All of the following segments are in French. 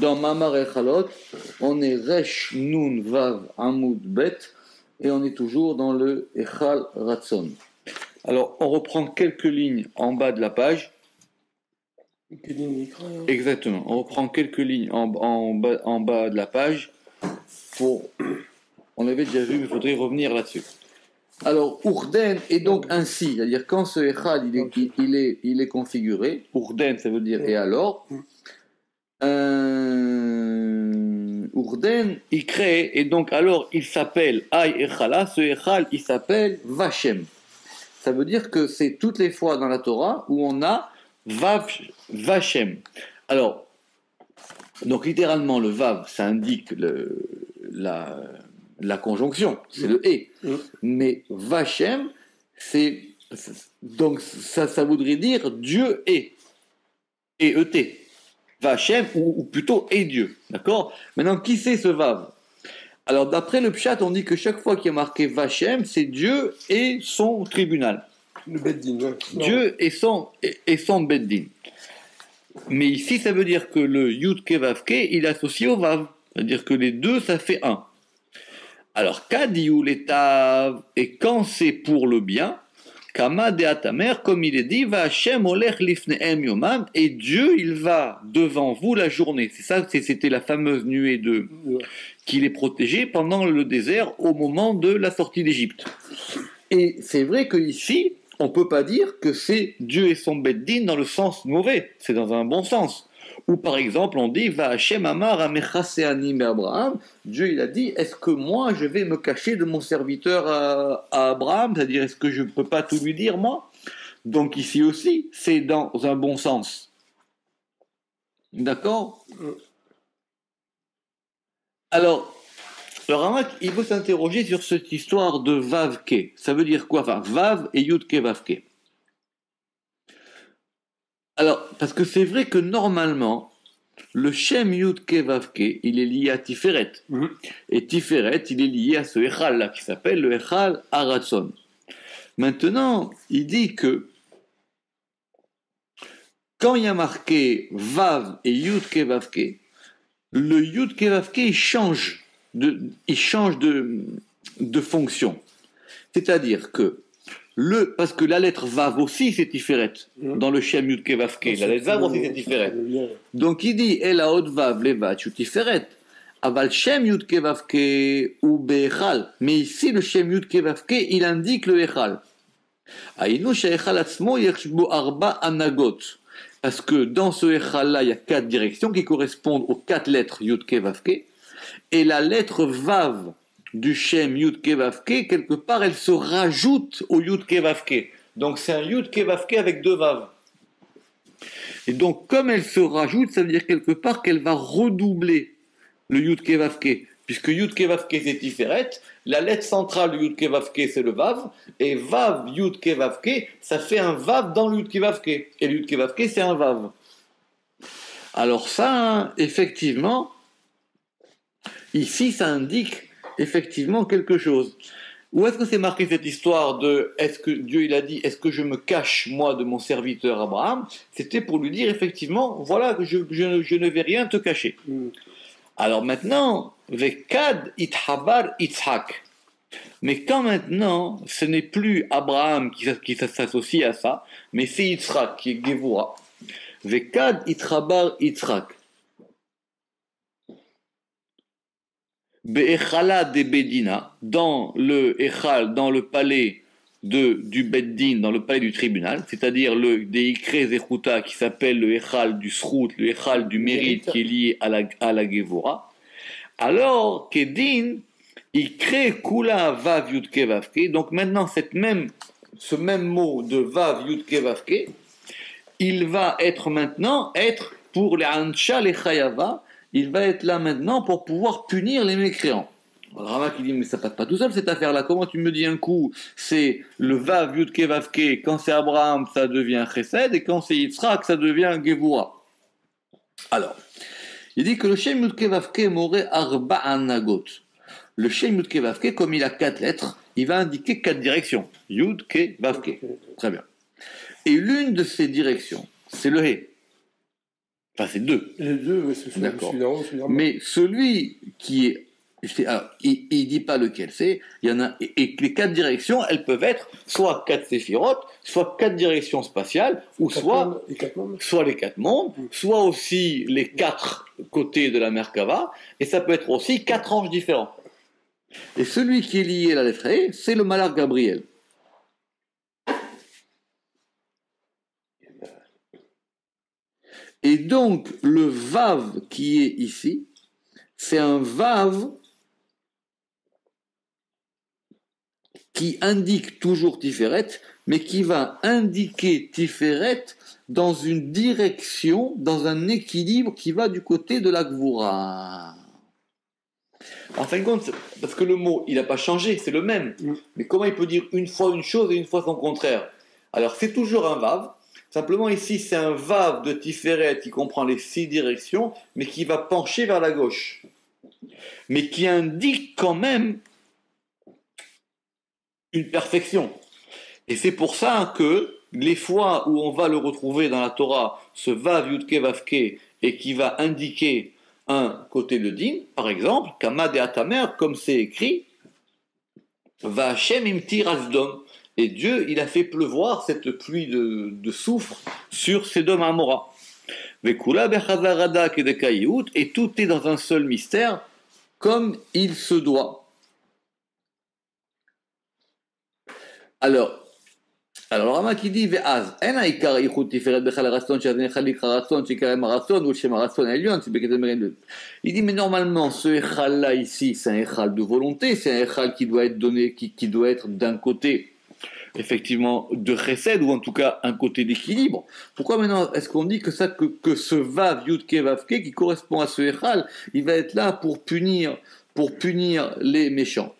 dans Mamar Echalot, on est Resh Nun Vav Amud Bet, et on est toujours dans le Echal Ratson. Alors, on reprend quelques lignes en bas de la page. Exactement. On reprend quelques lignes en, en, bas, en bas de la page. Pour... On l'avait déjà vu, mais il faudrait revenir là-dessus. Alors, Urden est donc ainsi, c'est-à-dire quand ce Echad il est, il, est, il est configuré, Urden ça veut dire et alors, euh, Urden il crée et donc alors il s'appelle Ay Echala, ce Echal il s'appelle Vachem. Ça veut dire que c'est toutes les fois dans la Torah où on a Vav, Vachem. Alors, donc littéralement le Vav ça indique le, la la conjonction, c'est le et. Mm. Mais Vachem, c'est. Donc ça, ça voudrait dire Dieu est. Et ET. Vachem, ou, plutôt et Dieu. D'accord? Maintenant, qui c'est ce Vav? Alors, d'après le Pshat, on dit que chaque fois qu'il y a marqué Vachem, c'est Dieu et son tribunal. Le Beddin, Dieu et son, et, son Beddin. Mais ici, ça veut dire que le Yud Kevavke, il est associé au Vav. C'est-à-dire que les deux, ça fait un. Alors, Kadiou l'étav, et quand c'est pour le bien, Kama de comme il est dit, va Hashem olech lifneem yomam, et Dieu, il va devant vous la journée. C'est ça, c'était la fameuse nuée de, qui les protégeait pendant le désert au moment de la sortie d'Égypte. Et c'est vrai qu'ici, on peut pas dire que c'est Dieu et son beddin dans le sens mauvais, c'est dans un bon sens. Ou par exemple, on dit Va Hashem Amar Abraham. Dieu il a dit Est-ce que moi je vais me cacher de mon serviteur à, Abraham? C'est-à-dire, est-ce que je ne peux pas tout lui dire moi? Donc ici aussi, c'est dans un bon sens. D'accord? Alors, le Ramak, il veut s'interroger sur cette histoire de Vavke. Ça veut dire quoi? Enfin, Vav et Yudke Vavke. Alors, parce que c'est vrai que normalement, le Shem Yud Kevavke, il est lié à Tiferet. Mhm. Et Tiferet, il est lié à ce Echal là, qui s'appelle le Echal Aratson. Maintenant, il dit que quand il y a marqué Vav et Yud Kevavke, le Yud Kevavke, il change de, il change de, de fonction. C'est-à-dire que le, parce que la lettre Vav aussi c'est Tiferet, mmh. dans le Shem Yud Kevavke, la lettre Vav aussi c'est Tiferet. Donc il dit, El Haot Vav Levat Tiferet, Aval Shem Yud Kevavke ou Be'echal. Mais ici le Shem Yud Kevavke, il indique le Echal. Aïnou She'echal Atzmo Yershbo Arba Anagot. Parce que dans ce Echal là, il y a quatre directions qui correspondent aux quatre lettres Yud Kevavke. Et la lettre Vav, du Shem Yud Kevavke, quelque part, elle se rajoute au Yud Kevavke. Donc c'est un Yud Kevavke avec deux Vav. Et donc, comme elle se rajoute, ça veut dire quelque part qu'elle va redoubler le Yud Kevavke. Puisque Yud Kevavke c'est Tiferet, la lettre centrale du Yud Kevavke c'est le Vav, et Vav Yud Kevavke, ça fait un Vav dans le Yud Kevavke. Et le Yud Kevavke c'est un Vav. Alors ça, effectivement, ici ça indique effectivement quelque chose. Où est-ce que c'est marqué cette histoire de est-ce que Dieu il a dit est-ce que je me cache moi de mon serviteur Abraham? C'était pour lui dire effectivement voilà que je, ne vais rien te cacher. Mm. Alors maintenant, vekad ithabar itzhak. Mais quand maintenant, ce n'est plus Abraham qui, qui s'associe à ça, mais c'est Yitzhak qui est Gevura. Vekad ithabar itzhak. Be'echala de Bedina, dans le Echal, dans le palais de, du Beddin, dans le palais du tribunal, c'est-à-dire le des Ikre qui s'appelle le Echal du Srout, le Echal du mérite qui est lié à la, à la Gevora, alors Kedin, il crée Kula Vav Yudke Vavke, donc maintenant cette même, ce même mot de Vav Yudke Vavke, il va être maintenant être pour les Ancha les Chayava, il va être là maintenant pour pouvoir punir les mécréants. Rama qui dit, mais ça passe pas tout seul cette affaire-là. Comment tu me dis un coup, c'est le Vav Yudke Vavke, quand c'est Abraham, ça devient Chesed, et quand c'est Yitzhak, ça devient Gevura. Alors, il dit que le Shem Yudke Vavke m'aurait Arba Anagot. Le Shem Yudke Vavke, comme il a quatre lettres, il va indiquer quatre directions. Yudke Vavke. Très bien. Et l'une de ces directions, c'est le He. Enfin, c'est deux. Les deux, ouais, c'est celui D'accord. celui d'en haut, celui d'en bas. Mais celui qui est. Alors, il ne dit pas lequel c'est. Il y en a. Et, les quatre directions, elles peuvent être soit quatre séphirotes, soit quatre directions spatiales, ou soit, mondes, Les quatre mondes. soit les quatre mondes, soit aussi les quatre côtés de la Merkava, et ça peut être aussi quatre anges différents. Et celui qui est lié à la lettre E, c'est le malheur Gabriel. Et donc, le Vav qui est ici, c'est un Vav qui indique toujours Tiferet, mais qui va indiquer Tiferet dans une direction, dans un équilibre qui va du côté de la Gvura. En fin de compte, parce que le mot, il n'a pas changé, c'est le même. Mm. Mais comment il peut dire une fois une chose et une fois son contraire? Alors, c'est toujours un Vav. Simplement, ici, c'est un Vav de Tiferet qui comprend les six directions, mais qui va pencher vers la gauche. Mais qui indique quand même une perfection. Et c'est pour ça que les fois où on va le retrouver dans la Torah, ce Vav Yudke Vavke, et qui va indiquer un côté de din, par exemple, Kamad et Atamer, comme c'est écrit, Va Hashem imtir Asdom. Et Dieu, il a fait pleuvoir cette pluie de, soufre sur ces deux Amora. Et tout est dans un seul mystère, comme il se doit. Alors, alors Rama qui dit Ve'az, ou elion. Il dit Mais normalement, ce echal là ici, c'est un echal de volonté, c'est un echal qui doit être donné, qui, qui doit être d'un côté effectivement de recède ou en tout cas un côté d'équilibre. Pourquoi maintenant est-ce qu'on dit que ça que, que ce vav yudke vavke qui correspond à ce echal, il va être là pour punir pour punir les méchants?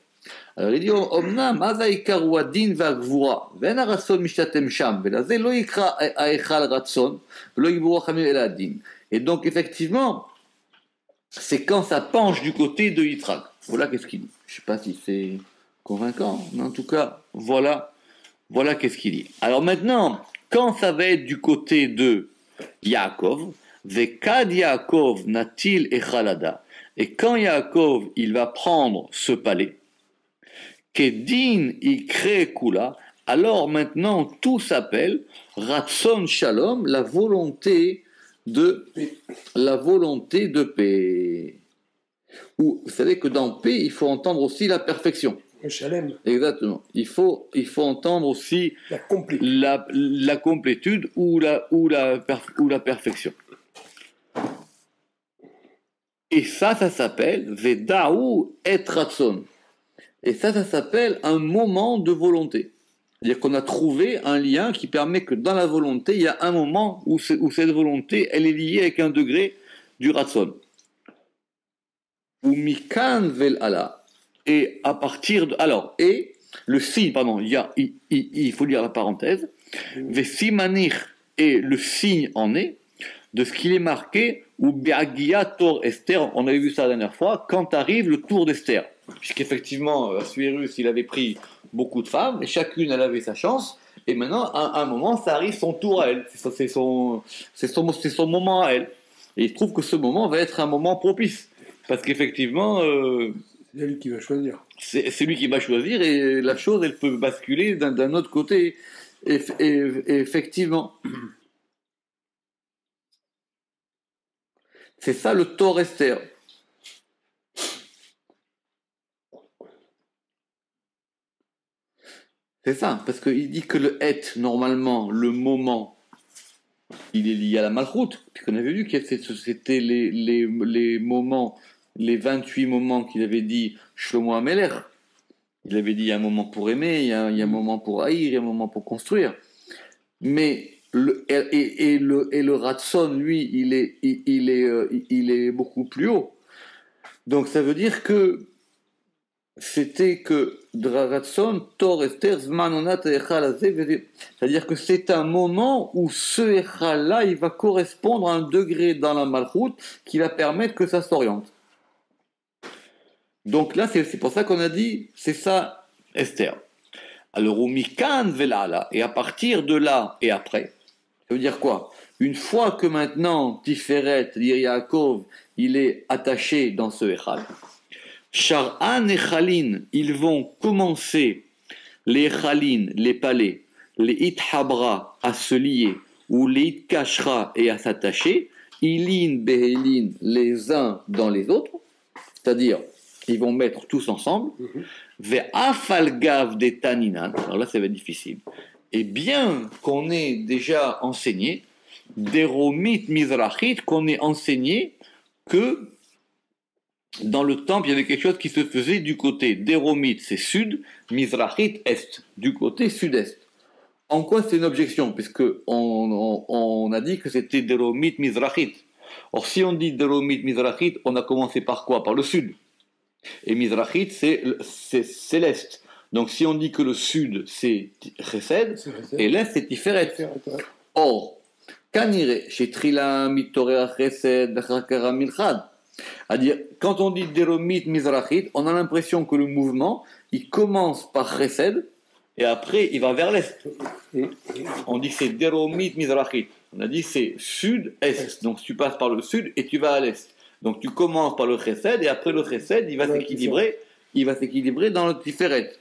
Alors il dit Omnam avaikaru adin vagvura ven arason sham lo ratson lo. Et donc effectivement c'est quand ça penche du côté de Yitrag. Voilà qu'est-ce qu'il dit. Je ne sais pas si c'est convaincant, mais en tout cas, voilà voilà qu'est-ce qu'il dit. Alors maintenant, quand ça va être du côté de Yaakov, Vekad Yaakov natil echalada, et quand Yaakov, il va prendre ce palais, kula, alors maintenant tout s'appelle Ratson Shalom, la volonté de la volonté de paix. Ou vous savez que dans paix, il faut entendre aussi la perfection. Exactement. Il faut il faut entendre aussi la complète. la, la complétude ou la, ou, la, ou la perfection. Et ça, ça s'appelle Vedaou et Ratson. Et ça, ça s'appelle un moment de volonté. C'est-à-dire qu'on a trouvé un lien qui permet que dans la volonté, il y a un moment où cette volonté, elle est liée avec un degré du Ratson. Ou Mikan Vel Allah. Et à partir de. Alors, et le signe, pardon, il, y a, il, il- il faut lire la parenthèse. Vesimanich et le signe en est de ce qu'il est marqué ou Beagia Tor Esther. On avait vu ça la dernière fois. Quand arrive le tour d'Esther, puisqu'effectivement, Assuérus, il avait pris beaucoup de femmes et chacune, elle avait sa chance. Et maintenant, à un moment, ça arrive son tour à elle. C'est son, son, son moment à elle. Et il trouve que ce moment va être un moment propice. Parce qu'effectivement, euh, C'est lui qui va choisir. c'est lui qui va choisir et la chose, elle peut basculer d'un autre côté. Eff- eff- effectivement. C'est ça le tort Esther. C'est ça, parce qu'il dit que le et, normalement, le moment, il est lié à la malroute, puisqu'on avait vu que c'était les, les, les moments, les 28 moments qu'il avait dit Shlomo Ameler. Il avait dit il y a un moment pour aimer, il y a, il y a un moment pour haïr, il y a un moment pour construire. Mais le, et, le, et le Ratson, lui, il est, il, il est, euh, il est beaucoup plus haut. Donc ça veut dire que c'était que Tor, Esther, Zman, Onat, Echal, Azeh, Vede- c'est-à-dire que c'est un moment où ce Echal-là, il va correspondre à un degré dans la malroute qui va permettre que ça s'oriente. Donc là, c'est pour ça qu'on a dit, c'est ça, Esther. Alors, Mikan Velala, et à partir de là et après, ça veut dire quoi? Une fois que maintenant Tiferet, Yaakov, il est attaché dans ce Echal, Shar'an et Chalin, ils vont commencer les Chalin, les palais, les Ithabra à se lier, ou les Itkashra et à s'attacher, Ilin, Behelin, les uns dans les autres, c'est-à-dire, ils vont mettre tous ensemble, Ve'afalgav des Taninan, alors là ça va être difficile, et bien qu'on ait déjà enseigné, Deromit Mizrachit, qu'on ait enseigné que dans le temple, il y avait quelque chose qui se faisait du côté d'Eromit, c'est sud, Mizrachit, est, du côté sud-est. En quoi c'est une objection? Puisque on, on, a dit que c'était Deromit, Mizrachit. Or, si on dit Deromit, Mizrachit, on a commencé par quoi? Par le sud. Et Mizrachit, c'est l'est. Donc, si on dit que le sud, c'est Chesed, et l'est, c'est Tiferet. Or, Kanire, chez Trila, Mitorea, Chesed, Milchad, à dire, quand on dit Deromit Mizrachit, on a l'impression que le mouvement, il commence par Chesed, et après il va vers l'est. On dit que c'est Deromit Mizrachit. On a dit c'est sud-est. Donc tu passes par le sud et tu vas à l'est. Donc tu commences par le Chesed, et après le Chesed, il va s'équilibrer, il va s'équilibrer dans le Tiferet.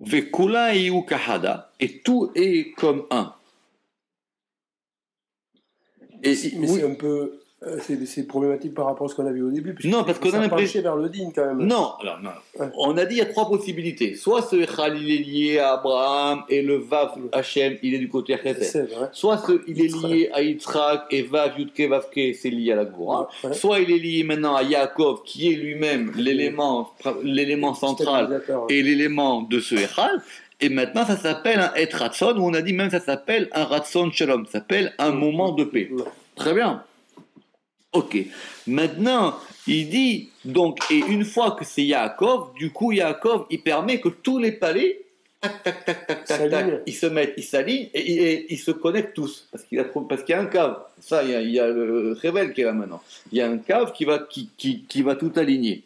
Vekula Kahada, et tout est comme un. Et mais c'est un peu euh, c'est problématique par rapport à ce qu'on a vu au début. Non, parce qu'on a l'impression. vers le din quand même. Non, alors, non. on a dit il y a trois possibilités. Soit ce Echal il est lié à Abraham et le Vav Hachem il est du côté Chesed. Soit ce, il est lié à Yitzhak et Vav Yudke Vavke c'est lié à la Goura. Soit il est lié maintenant à Yaakov qui est lui-même l'élément l'élément central et l'élément de ce Echal. Et maintenant, ça s'appelle un Et Ratson, où on a dit même ça s'appelle un Ratson Shalom, ça s'appelle un moment de paix. Très bien. Ok. Maintenant, il dit, donc, et une fois que c'est Yaakov, du coup, Yaakov, il permet que tous les palais, tac, tac, tac, tac, tac, tac, ils se mettent, ils s'alignent et, ils se connectent tous. Parce qu'il y, qu'il y a un cave. Ça, il y a, le révèle qui est là maintenant. Il y a un cave qui va, qui, qui, qui va tout aligner.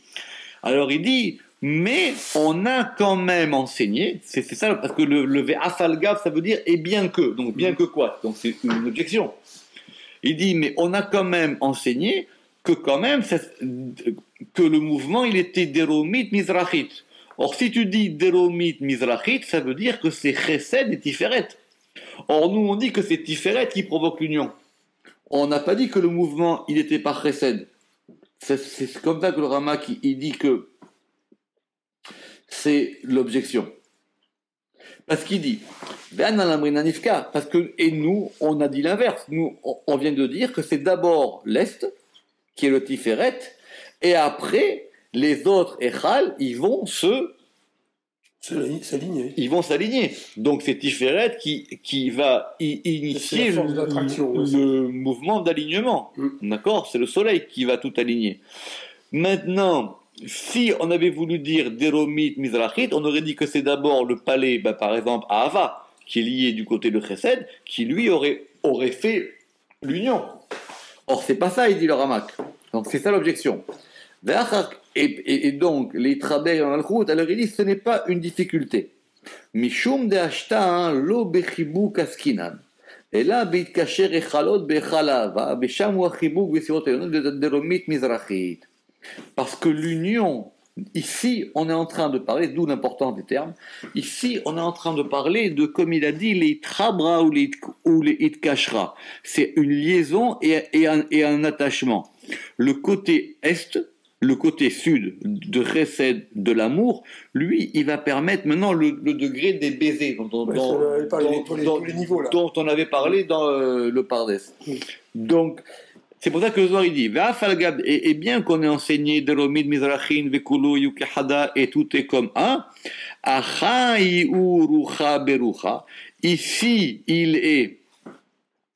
Alors il dit, mais on a quand même enseigné, c'est, ça, parce que le, le Ve'afalgav, ça veut dire et bien que. Donc bien que quoi? Donc c'est une objection. Il dit, mais on a quand même enseigné que quand même, que le mouvement, il était Deromit Mizrachit. Or, si tu dis Deromit Mizrachit, ça veut dire que c'est Chesed et Tiferet. Or, nous, on dit que c'est Tiferet qui provoque l'union. On n'a pas dit que le mouvement, il n'était pas Chesed. C'est comme ça que le Ramak, il dit que c'est l'objection. Parce qu'il dit, parce que, et nous, on a dit l'inverse. Nous, on vient de dire que c'est d'abord l'Est, qui est le Tiferet, et après, les autres Echal, ils vont se s'aligner. Ils vont s'aligner. Donc c'est Tiferet qui, qui va initier le, le, mouvement d'alignement. Mm. D'accord? C'est le soleil qui va tout aligner. Maintenant, si on avait voulu dire Deromit Mizrachit, on aurait dit que c'est d'abord le palais, ben, par exemple, à Ava, qui est lié du côté de Chesed, qui lui aurait, aurait fait l'union. Or, c'est pas ça, il dit le Ramak. Donc, c'est ça l'objection. Et, et, donc, les Traber en Al-Khut, alors il dit ce n'est pas une difficulté. Mishum de Ashta, lo bechibu kaskinan. Et là, bitkacher echalot bechalava, besham wa chibuk besirot de deromit mizrachit. Parce que l'union, ici, on est en train de parler, d'où l'importance des termes, ici, on est en train de parler de, comme il a dit, les trabra ou les, ou les itkashra. C'est une liaison et, et, un, et, un, attachement. Le côté est, le côté sud de recède de l'amour, lui, il va permettre maintenant le, degré des baisers dont, on, avait parlé dans euh, le Pardes. Donc, c'est pour ça que le Zohar il dit, et, bien qu'on ait enseigné de Romid Mizrachin, Vekulu, Yukehada, et tout est comme un, Berucha, ici il est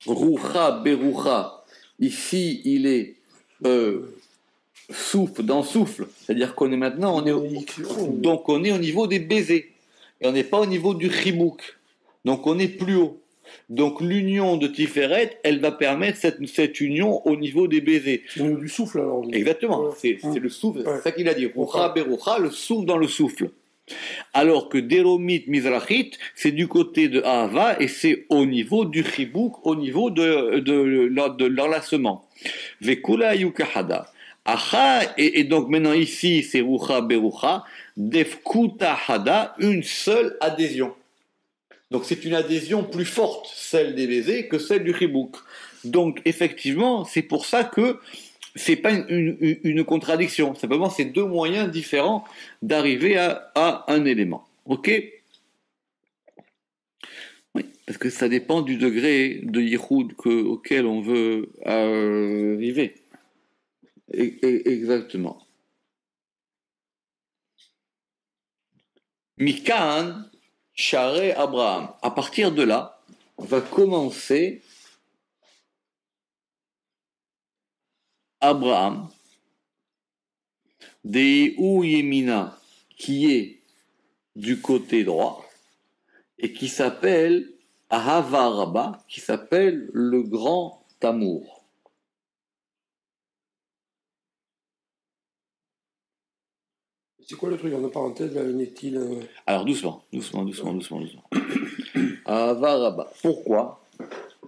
Rucha Berucha, ici il est euh, souffle dans souffle, c'est-à-dire qu'on est maintenant, on est donc on est au niveau des baisers, et on n'est pas au niveau du chimouk, donc on est plus haut. Donc l'union de Tiferet, elle va permettre cette, cette union au niveau des baisers. C'est le du souffle alors. Exactement, c'est le souffle, c'est ça qu'il a dit. Rucha berucha, le souffle dans le souffle. Alors que Deromit Mizrachit, c'est du côté de Ahava et c'est au niveau du Chibouk, au niveau de, de, de, l'enlacement. Vekula Yukahada. Acha, et, donc maintenant ici c'est Rucha Berucha, Defkuta Hada, une seule adhésion. Donc c'est une adhésion plus forte, celle des baisers, que celle du Chibouk. Donc effectivement, c'est pour ça que c'est pas une, contradiction. Simplement, c'est deux moyens différents d'arriver à, un élément. Ok? Oui, parce que ça dépend du degré de yichud auquel on veut arriver. exactement. Mikan, Share Abraham. À partir de là, va commencer Abraham, des Yemina, qui est du côté droit, et qui s'appelle Ahavaraba, qui s'appelle le grand amour. C'est quoi le truc en parenthèse, là, euh, Alors doucement, doucement, doucement, doucement, doucement. Ahavaraba. Pourquoi?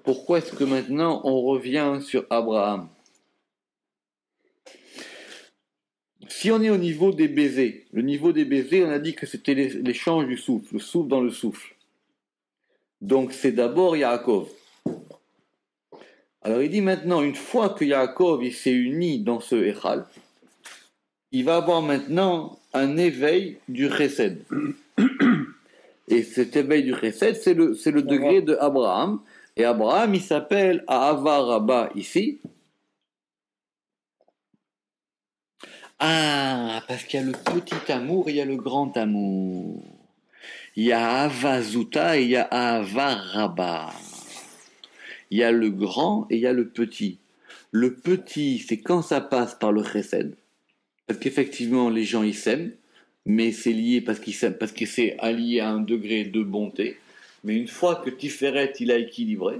Pourquoi est-ce que maintenant on revient sur Abraham? Si on est au niveau des baisers, le niveau des baisers, on a dit que c'était l'échange du souffle, le souffle dans le souffle. Donc c'est d'abord Yaakov. Alors il dit maintenant, une fois que Yaakov s'est uni dans ce Echal, il va avoir maintenant un éveil du Chesed. Et cet éveil du Chesed, c'est le, le degré de Abraham. Et Abraham, il s'appelle Ahavaraba ici, Ah, parce qu'il y a le petit amour et il y a le grand amour. Il y a Avazuta et il y a Avaraba. Il y a le grand et il y a le petit. Le petit, c'est quand ça passe par le chesed. Parce qu'effectivement, les gens, ils s'aiment, mais c'est lié parce qu'ils s'aiment, parce que c'est allié à un degré de bonté. Mais une fois que Tiferet, il a équilibré,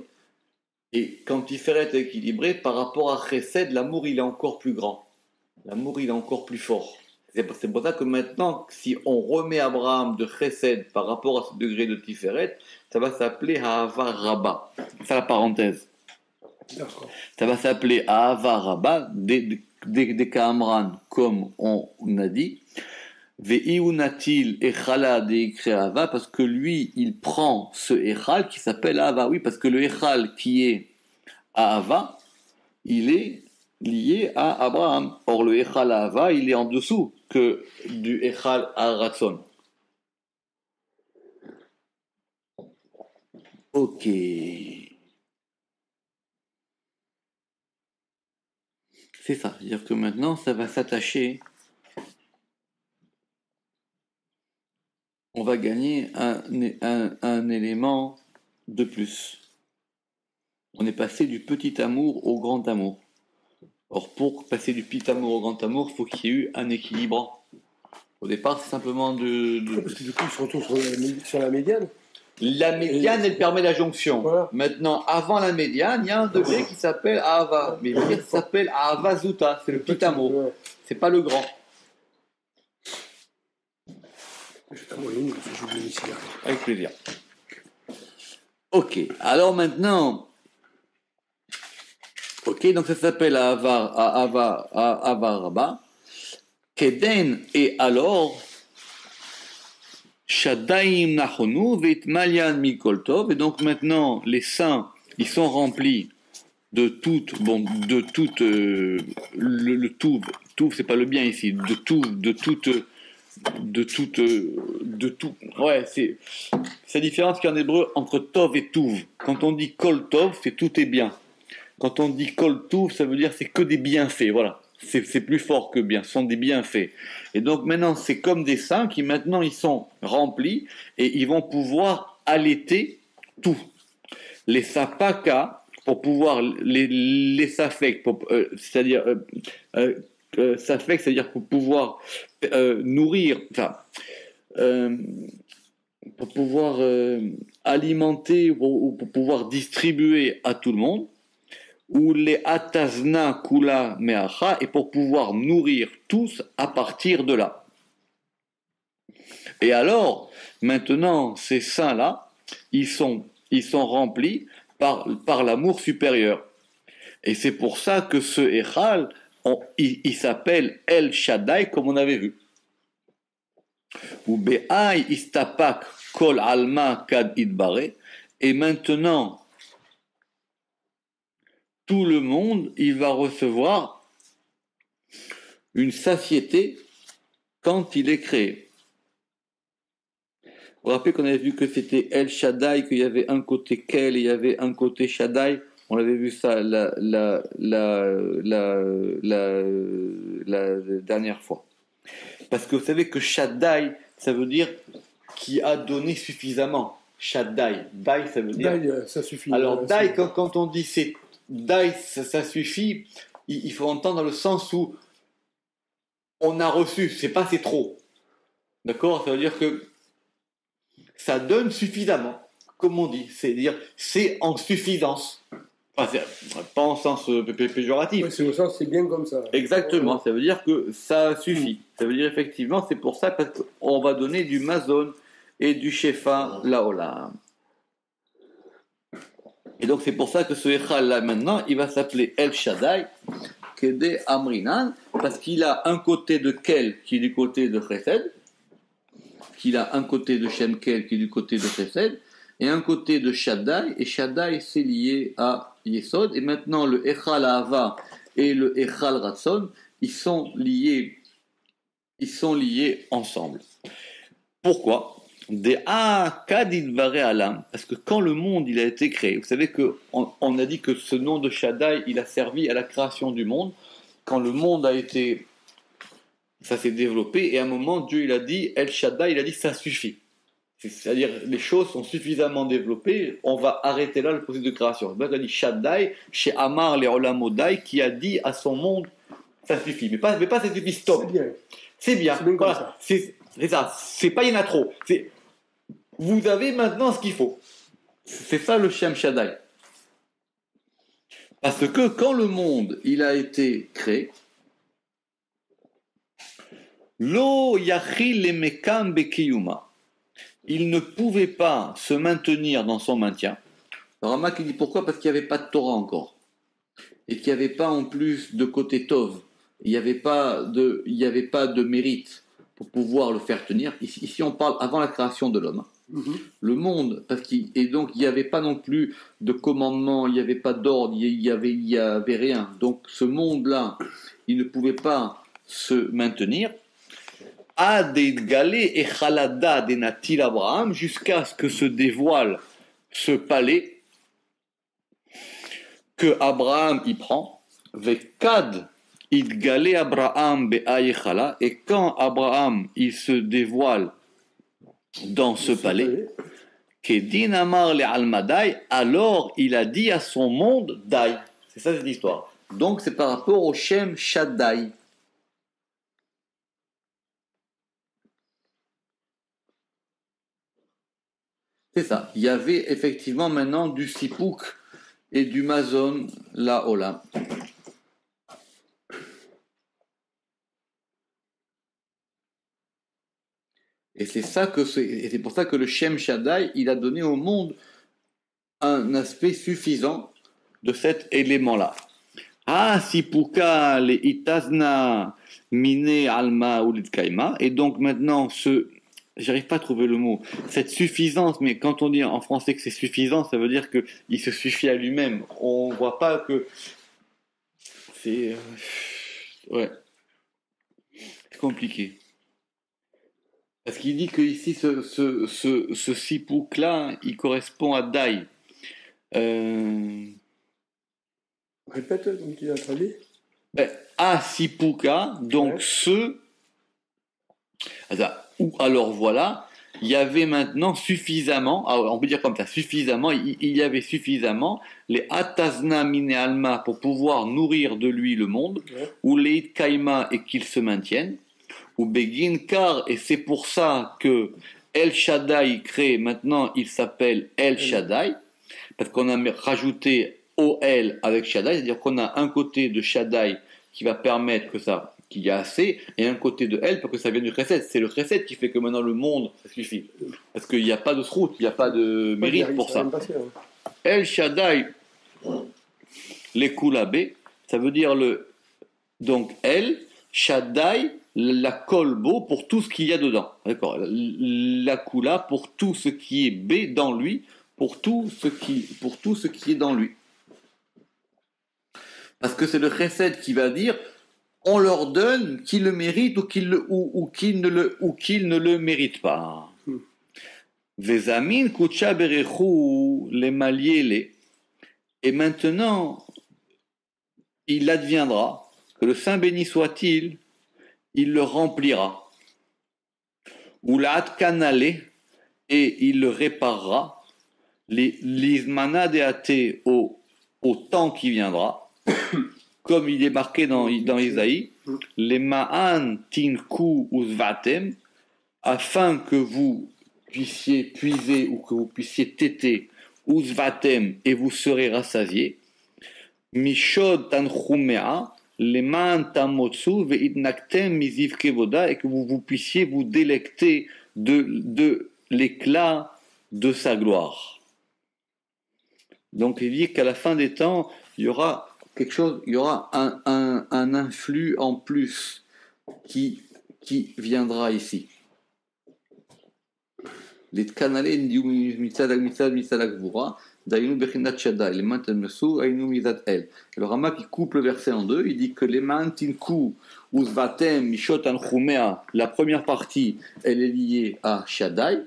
et quand Tiferet a équilibré, par rapport à chesed, l'amour, il est encore plus grand l'amour il est encore plus fort. C'est pour ça que maintenant, si on remet Abraham de Chesed par rapport à ce degré de Tiferet, ça va s'appeler Ahava Rabba. C'est la parenthèse. Ça va s'appeler Ahava Rabba des, des, comme on a dit. Parce que lui, il prend ce Echal qui s'appelle Ava. Oui, parce que le Echal qui est Ava, il est lié à Abraham. Or, le Echal Ava, il est en dessous que du Echal Aratson. Ok. C'est ça, c'est-à-dire que maintenant, ça va s'attacher. On va gagner un, un, élément de plus. On est passé du petit amour au grand amour. Or, pour passer du petit amour au grand amour, il faut qu'il y ait eu un équilibre. Au départ, c'est simplement de. Parce que du coup, il se retrouve sur la, médiane. La médiane, elle permet la jonction. Maintenant, avant la médiane, il y a un degré qui s'appelle Ahava. Mais il s'appelle Ahavazuta, c'est le petit amour. C'est pas le grand. Avec plaisir. Ok, alors maintenant, Ok, donc ça s'appelle Avar, Avar, Avaraba. Keden et alors Shadaim Nahonu Malian Mikoltov. Et donc maintenant, les saints, ils sont remplis de tout, bon, de toute, euh, le, le tout, tout, c'est pas le bien ici, de tout, de toute, de toute, de tout. Ouais, c'est, la différence qu'il y a en hébreu entre tov et touv. Quand on dit kol tov, c'est tout est bien. Quand on dit kol tout, ça veut dire c'est que des bienfaits. Voilà. C'est plus fort que bien, ce sont des bienfaits. Et donc maintenant, c'est comme des saints qui maintenant ils sont remplis et ils vont pouvoir allaiter tout. Les sapaka, pour pouvoir les, les euh, c'est-à-dire euh, euh, c'est-à-dire pour pouvoir nourrir, enfin, pour pouvoir alimenter ou pour pouvoir distribuer à tout le monde ou les atazna kula meacha, et pour pouvoir nourrir tous à partir de là. Et alors, maintenant, ces saints-là, ils sont, ils sont remplis par, par l'amour supérieur. Et c'est pour ça que ce Echal, il, s'appelle El Shaddai, comme on avait vu. Ou Be'ai istapak kol alma kad idbare. Et maintenant, tout le monde, il va recevoir une satiété quand il est créé. Vous vous rappelez qu'on avait vu que c'était El Shaddai, qu'il y avait un côté Kel et il y avait un côté Shaddai on avait vu ça la, la, la, la, dernière fois. Parce que vous savez que Shaddai, ça veut dire qui a donné suffisamment. Shaddai. Dai, ça veut dire. Dai, euh, ça suffit. Alors, Dai, quand, quand, on dit c'est Dai, ça, suffit, il, faut entendre dans le sens où on a reçu, c'est pas c'est trop. D'accord? Ça veut dire que ça donne suffisamment, comme on dit. C'est-à-dire, c'est en suffisance pas en sens euh, péjoratif. c'est au sens, c'est bien comme ça. Exactement, ça veut dire que ça suffit. Ça veut dire effectivement, c'est pour ça parce qu'on va donner du mazon et du shefa laola. Et donc c'est pour ça que ce Echal là maintenant, il va s'appeler El Shaddai, Kede Amrinan, parce qu'il a un côté de Kel qui est du côté de Chesed, qu'il a un côté de Shem Kel qui est du côté de Chesed, et un côté de Shaddai, et Shaddai c'est lié à Yesod, et maintenant le Echal Ava et le Echal Ratson, ils sont liés, ils sont liés ensemble. Pourquoi? Parce que quand le monde il a été créé, vous savez que on, a dit que ce nom de Shaddai il a servi à la création du monde. Quand le monde a été, ça s'est développé et à un moment Dieu il a dit El Shaddai il a dit ça suffit. C'est-à-dire, les choses sont suffisamment développées, on va arrêter là le processus de création. Donc, il dit Shaddai, chez Amar les Olamodai, qui a dit à son monde, ça suffit. Mais pas, mais pas ça suffit, stop. C'est bien. C'est bien. Voilà. C'est ça. C'est pas, il y en a trop. Vous avez maintenant ce qu'il faut. C'est ça le Shem Shaddai. Parce que quand le monde, a été créé, Lo le il ne pouvait pas se maintenir dans son maintien. Rama qui dit pourquoi? Parce qu'il n'y avait pas de Torah encore. Et qu'il n'y avait pas en plus de côté Tov. Il n'y avait pas de mérite pour pouvoir le faire tenir. Ici, on parle avant la création de l'homme. Mm-hmm. Le monde, parce qu'il, et donc il n'y avait pas non plus de commandement, il n'y avait pas d'ordre, il n'y avait, il y avait rien. Donc ce monde-là, il ne pouvait pas se maintenir et Chalada des Natil Abraham, jusqu'à ce que se dévoile ce palais que Abraham y prend, Vekad Idgale Abraham et quand Abraham il se dévoile dans ce palais, alors il a dit à son monde Dai. C'est ça cette histoire. Donc c'est par rapport au Shem Shaddai. C'est ça. Il y avait effectivement maintenant du sipouk et du mazon la ola. Et c'est ça que c'est, c'est pour ça que le Shem Shaddai, il a donné au monde un aspect suffisant de cet élément-là. Ah, sipuka le itazna mine alma ou Et donc maintenant, ce j'arrive pas à trouver le mot, cette suffisance, mais quand on dit en français que c'est suffisant, ça veut dire qu'il se suffit à lui-même. On voit pas que c'est... Euh, ouais. C'est compliqué. Parce qu'il dit que ici, ce, ce, ce, ce sipouk-là, il correspond à Dai. Euh... Répète, donc il a traduit ben, A Sipuka, donc ce ou alors voilà, il y avait maintenant suffisamment, ah, on peut dire comme ça, suffisamment, il, y avait suffisamment les atazna mine alma pour pouvoir nourrir de lui le monde, ou les kaima et qu'il se maintienne, ou begin car, et c'est pour ça que El Shaddai crée, maintenant il s'appelle El Shaddai, parce qu'on a rajouté OL avec Shaddai, c'est-à-dire qu'on a un côté de Shaddai qui va permettre que ça qu'il y a assez, et un côté de elle pour que ça vienne du chesed. C'est le chesed qui fait que maintenant le monde, ça suffit. Parce qu'il n'y a pas de route, il n'y a pas de mérite pour ça. El Shaddai, les Koulabé, ça veut dire le. Donc, El, Shaddai, la colbo pour tout ce qu'il y a dedans. D'accord La Kula pour tout ce qui est B dans lui, pour tout ce qui, pour tout ce qui est dans lui. Parce que c'est le chesed qui va dire on leur donne qui le mérite ou qu'il ou, ou ne le ou ne le mérite pas. Hmm. Vezamin kucha les maliele. Et maintenant, il adviendra que le Saint béni soit-il, il le remplira. Ou la kanale, et il le réparera. L'ismana au, temps qui viendra comme il est marqué dans, dans Isaïe, les ma'an tinku uzvatem, afin que vous puissiez puiser ou que vous puissiez téter uzvatem et vous serez rassasiés. Mishod tanchumea, les ma'an tamotsu ve'idnaktem miziv kevoda, et que vous, vous puissiez vous délecter de, de l'éclat de sa gloire. Donc il dit qu'à la fin des temps, il y aura quelque chose, il y aura un, un, un influx en plus qui, qui viendra ici. Les el. Le Rama qui coupe le verset en deux, il dit que les mantinku uzvatem mishot la première partie, elle est liée à Shaddai,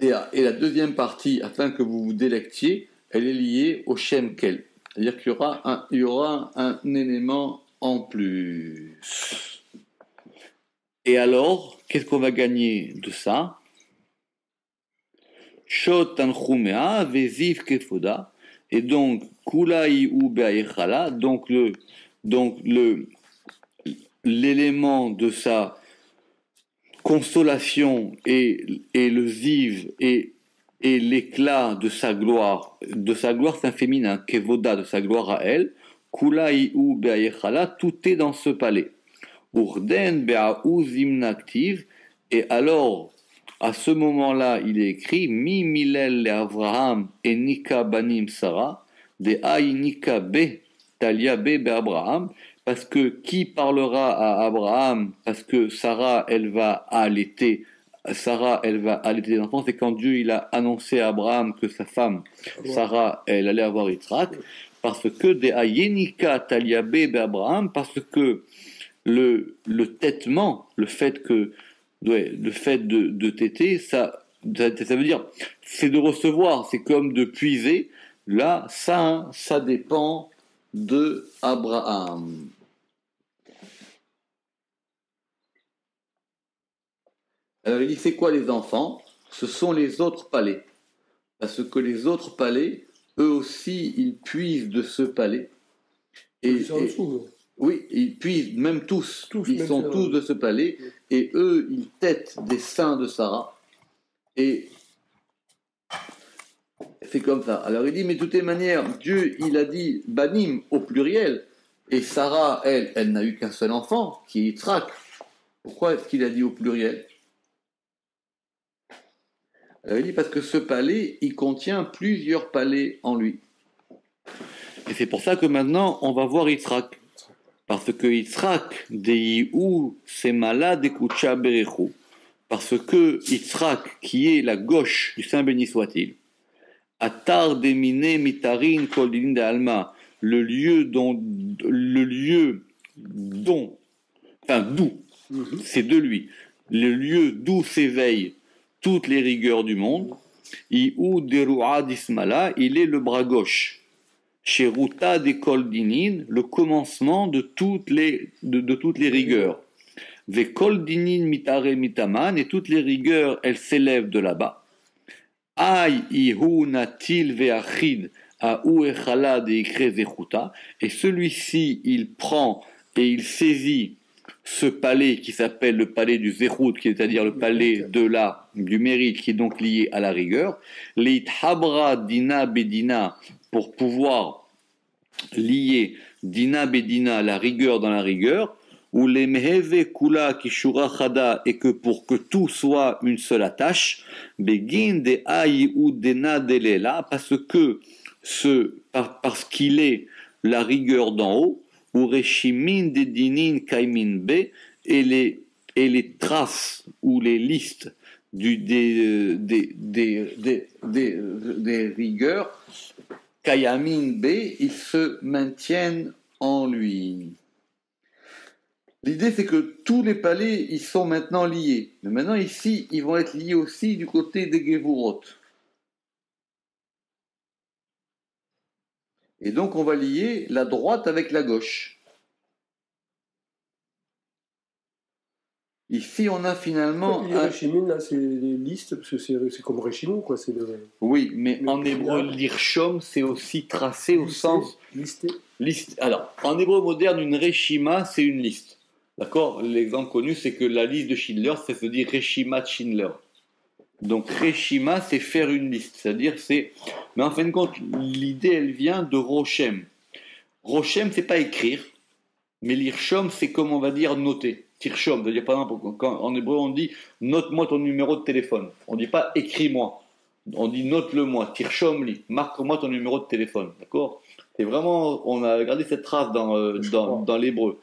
et, la deuxième partie, afin que vous vous délectiez, elle est liée au Shem Kel. C'est-à-dire qu'il y aura un élément en plus. Et alors, qu'est-ce qu'on va gagner de ça? Veziv kefoda. Et donc, kulai ou donc le, donc le, l'élément de sa consolation et, le ziv et l'éclat de sa gloire, de sa gloire c'est un féminin, kevoda, de sa gloire à elle, kulai ou tout est dans ce palais. Urden et alors, à ce moment-là, il est écrit, mi milel le Avraham et nika banim Sarah, de nika be talia be be Abraham, parce que qui parlera à Abraham, parce que Sarah, elle va allaiter Sarah, elle va allaiter des enfants, c'est quand Dieu il a annoncé à Abraham que sa femme, Sarah, elle allait avoir Yitzhak, parce que des Ayenika Taliabe Abraham, parce que le, le têtement, le fait que le fait de, de téter, ça, ça, veut dire, c'est de recevoir, c'est comme de puiser. Là, ça, ça dépend de Abraham. Alors il dit, c'est quoi les enfants? Ce sont les autres palais. Parce que les autres palais, eux aussi, ils puisent de ce palais. Et, hein. oui, ils puisent, même tous, ils sont tous de ce palais, et eux, ils têtent des seins de Sarah. Et c'est comme ça. Alors il dit, mais de toutes les manières, Dieu, il a dit Banim au pluriel, et Sarah, elle, elle n'a eu qu'un seul enfant, qui est Yitzhak. Pourquoi est-ce qu'il a dit au pluriel? Il dit parce que ce palais, il contient plusieurs palais en lui. Et c'est pour ça que maintenant, on va voir Yitzhak. Parce que Yitzhak, ou c'est malade Kucha Berechu. Parce que Yitzhak, qui est la gauche du Saint béni soit-il, Atar Demine Mitarin Koldin de Alma, le lieu dont, le lieu dont, enfin d'où, mhm. c'est de lui, le lieu d'où s'éveille toutes les rigueurs du monde. ou d'Ismala, il est le bras gauche. Chez Ruta de Koldinin, le commencement de toutes les, de, toutes les rigueurs. Ve Koldinin mitare mitaman, et toutes les rigueurs, elles s'élèvent de là-bas. Ay ihu natil veachid a uechala de et celui-ci, il prend et il saisit ce palais qui s'appelle le palais du Zéhout, c'est-à-dire le palais de la, du mérite, qui est donc lié à la rigueur, les Habra Dina Bedina, pour pouvoir lier Dina Bedina, la rigueur dans la rigueur, ou les meheve kula kishura chada, et que pour que tout soit une seule attache, begin de aï ou dena delela, parce que ce, parce qu'il est la rigueur d'en haut, ou reshimin de dinin kaimin be, et les, et les traces ou les listes du, des, des, des, des, des rigueurs, kayamin be, ils se maintiennent en lui. L'idée, c'est que tous les palais, ils sont maintenant liés. Mais maintenant, ici, ils vont être liés aussi du côté des Gevurot. Et donc, on va lier la droite avec la gauche. Ici, on a finalement. Les Réchimines, là, c'est les listes, parce que c'est comme Réchimon, quoi. Le... Oui, mais le en hébreu, l'irshom, c'est aussi tracé au sens. listé. Liste. Alors, en hébreu moderne, une reshima, c'est une liste. D'accord? L'exemple connu, c'est que la liste de Schindler, ça se dit Reshima de Schindler. Donc, Reshima, c'est faire une liste. C'est-à-dire, c'est. Mais en fin de compte, l'idée, elle vient de Rochem. Rochem, c'est pas écrire, mais l'irshom, c'est comme on va dire noter. Tirshom, c'est-à-dire, par exemple, quand, en hébreu, on dit note-moi ton numéro de téléphone. On dit pas écris-moi. On dit note-le-moi. Tirshom li. Marque-moi ton numéro de téléphone. D'accord? C'est vraiment. On a gardé cette trace dans, euh, dans, l'hébreu.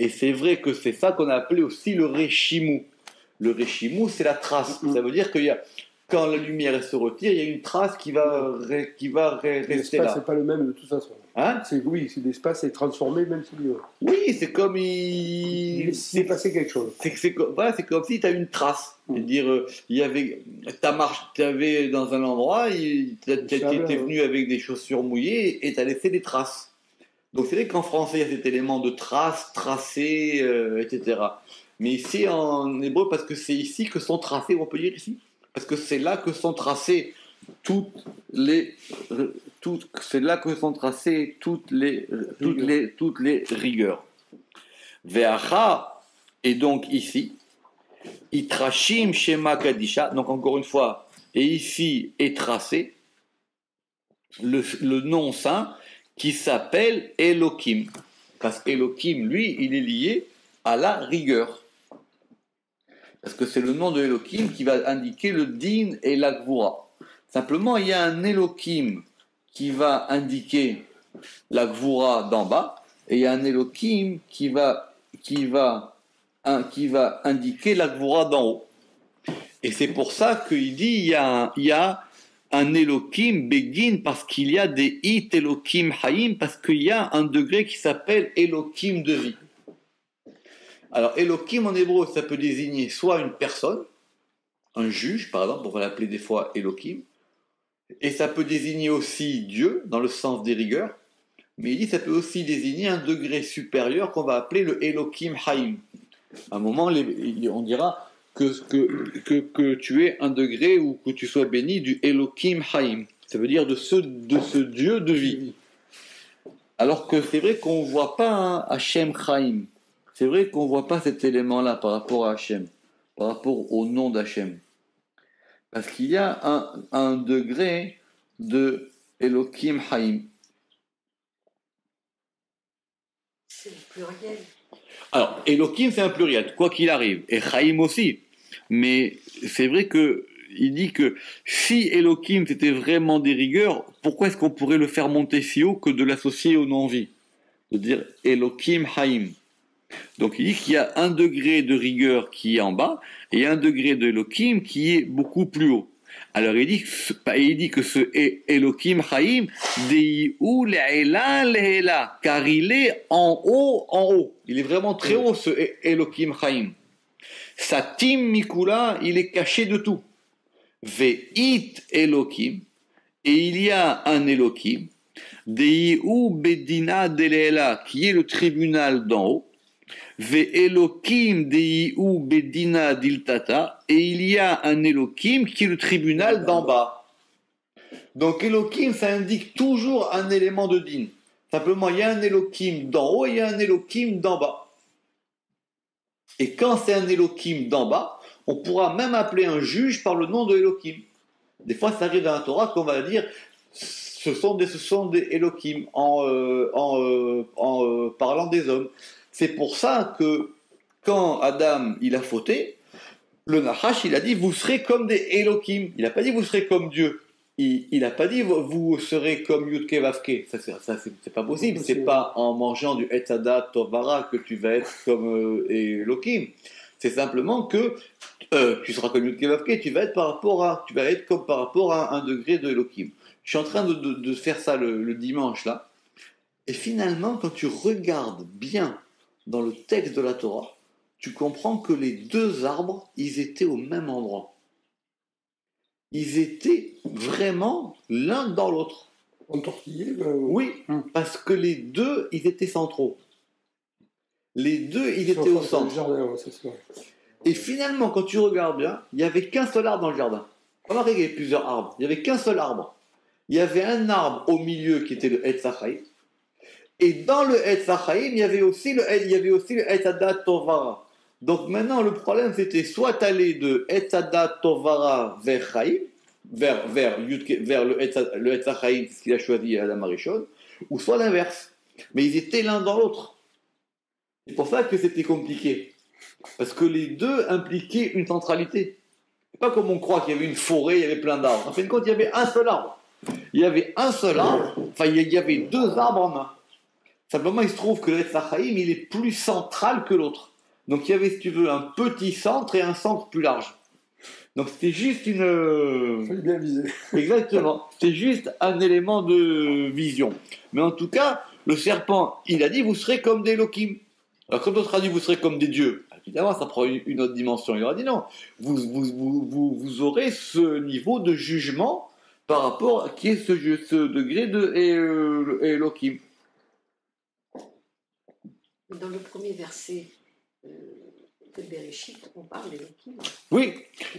Et c'est vrai que c'est ça qu'on a appelé aussi le réchimou. Le réchimou, c'est la trace. Ça veut dire qu'il y a, quand la lumière se retire, il y a une trace qui va, ré- qui va ré- rester là. n'est pas le même de toute façon. Hein C'est oui, c'est l'espace est transformé même si euh, oui, c'est comme il il. s'est passé quelque chose. C'est voilà, c'est comme si tu as une trace. Mm. C'est-à-dire, euh, il y avait, ta marche, tu avais dans un endroit, tu étais ouais. venu avec des chaussures mouillées et tu as laissé des traces. Donc c'est vrai qu'en français, il y a cet élément de trace, tracé, euh, etc. Mais ici, en hébreu, parce que c'est ici que sont tracés, on peut dire ici, parce que c'est là que sont tracées toutes les, toutes, c'est là que sont tracées toutes les, toutes Rigueurs. les, toutes les rigueurs. Ve'acha, et donc ici, Itrashim Shema Kadisha, donc encore une fois, et ici est tracé le, le nom saint qui s'appelle Elohim. Parce qu'Elohim, lui, il est lié à la rigueur. Parce que c'est le nom de Elohim qui va indiquer le din et la gvura. Simplement, il y a un Elohim qui va indiquer la gvura d'en bas, et il y a un Elohim qui va, indiquer la gvura d'en haut. Et c'est pour ça qu'il dit il y a un, il y a un Elohim Begin parce qu'il y a des It Elohim Haïm parce qu'il y a un degré qui s'appelle Elohim de vie. Alors Elohim en hébreu ça peut désigner soit une personne, un juge par exemple, on va l'appeler des fois Elohim, et ça peut désigner aussi Dieu dans le sens des rigueurs, mais il dit ça peut aussi désigner un degré supérieur qu'on va appeler le Elohim Haïm. À un moment on dira que, que, que, que tu es un degré ou que tu sois béni du Elohim Haïm. Ça veut dire de ce, de ce Dieu de vie. Alors que c'est vrai qu'on ne voit pas un Hachem Chaim. C'est vrai qu'on ne voit pas cet élément-là par rapport à Hachem, par rapport au nom d'Hachem. Parce qu'il y a un, un degré de Elohim Haïm. C'est le pluriel. Alors, Elohim, c'est un pluriel, quoi qu'il arrive, et Chaim aussi. Mais c'est vrai que il dit que si Elohim c'était vraiment des rigueurs, pourquoi est-ce qu'on pourrait le faire monter si haut que de l'associer au non-vie De dire Elohim Haim. Donc il dit qu'il y a un degré de rigueur qui est en bas et un degré de Elohim qui est beaucoup plus haut. Alors il dit, que ce- il dit que ce Elohim Haim, Dei'u le'ela le'ela, car il est en haut, en haut. Il est vraiment très haut ce E- Elohim Haim. Satim Mikula, il est caché de tout. Ve'it Elohim, et il y a un Elohim, Dei'u Bedina Delela, qui est le tribunal d'en haut. Bedina diltata, et il y a un Elohim qui est le tribunal d'en bas. Donc Elohim, ça indique toujours un élément de din. Simplement, il y a un Elohim d'en haut et il y a un Elohim d'en bas. Et quand c'est un Elohim d'en bas, on pourra même appeler un juge par le nom de Elohim. Des fois, ça arrive dans la Torah qu'on va dire ce sont des, ce sont des Elohim en, euh, en, euh, en euh, parlant des hommes. C'est pour ça que quand Adam il a fauté, le Nahash il a dit vous serez comme des Elohim. Il n'a pas dit vous serez comme Dieu. Il n'a pas dit vous serez comme Yudke Vavke. Ça, ça c'est pas possible. C'est pas en mangeant du Etzada Tovara que tu vas être comme euh, Elohim. C'est simplement que euh, tu seras comme Yudke Vavke, tu vas être par rapport à, tu vas être comme par rapport à un degré de Elohim. Je suis en train de, faire ça le dimanche là. Et finalement, quand tu regardes bien dans le texte de la Torah, tu comprends que les deux arbres, ils étaient au même endroit. Ils étaient vraiment l'un dans l'autre. Entortillés ben, Oui, hum. parce que les deux, ils étaient centraux. Les deux, ils étaient au centre. Et finalement, quand tu regardes bien, il n'y avait qu'un seul arbre dans le jardin. Remarquez qu'il y avait plusieurs arbres. Il n'y avait qu'un seul arbre. Il y avait un arbre au milieu qui était le Etzachai. Et dans le il aussi le, il y avait aussi le Etzadat Tovara. Donc maintenant, le problème, c'était soit aller de Etzadat Tovara vers Chaim, vers, vers, le, Etzachaim, ce qu'il a choisi à la Marichon, ou soit l'inverse. Mais ils étaient l'un dans l'autre. C'est pour ça que c'était compliqué. Parce que les deux impliquaient une centralité. Pas comme on croit qu'il y avait une forêt, il y avait plein d'arbres. En fin de compte, il y avait un seul arbre. Il y avait un seul arbre, enfin, il y avait deux arbres en un. Simplement, il se trouve que le il est plus central que l'autre. Donc il y avait, si tu veux, un petit centre et un centre plus large. Donc c'était juste une. Fallait bien viser. Exactement. C'était juste un élément de vision. Mais en tout cas, le serpent, il a dit vous serez comme des Elohim. Alors quand d'autres a dit vous serez comme des dieux, évidemment ça prend une autre dimension. Il aura dit non, vous, vous, vous, vous, aurez ce niveau de jugement par rapport à qui est ce, ce degré de Elohim. Dans le premier verset euh, de Bereshit, on parle d'Elohim. Oui,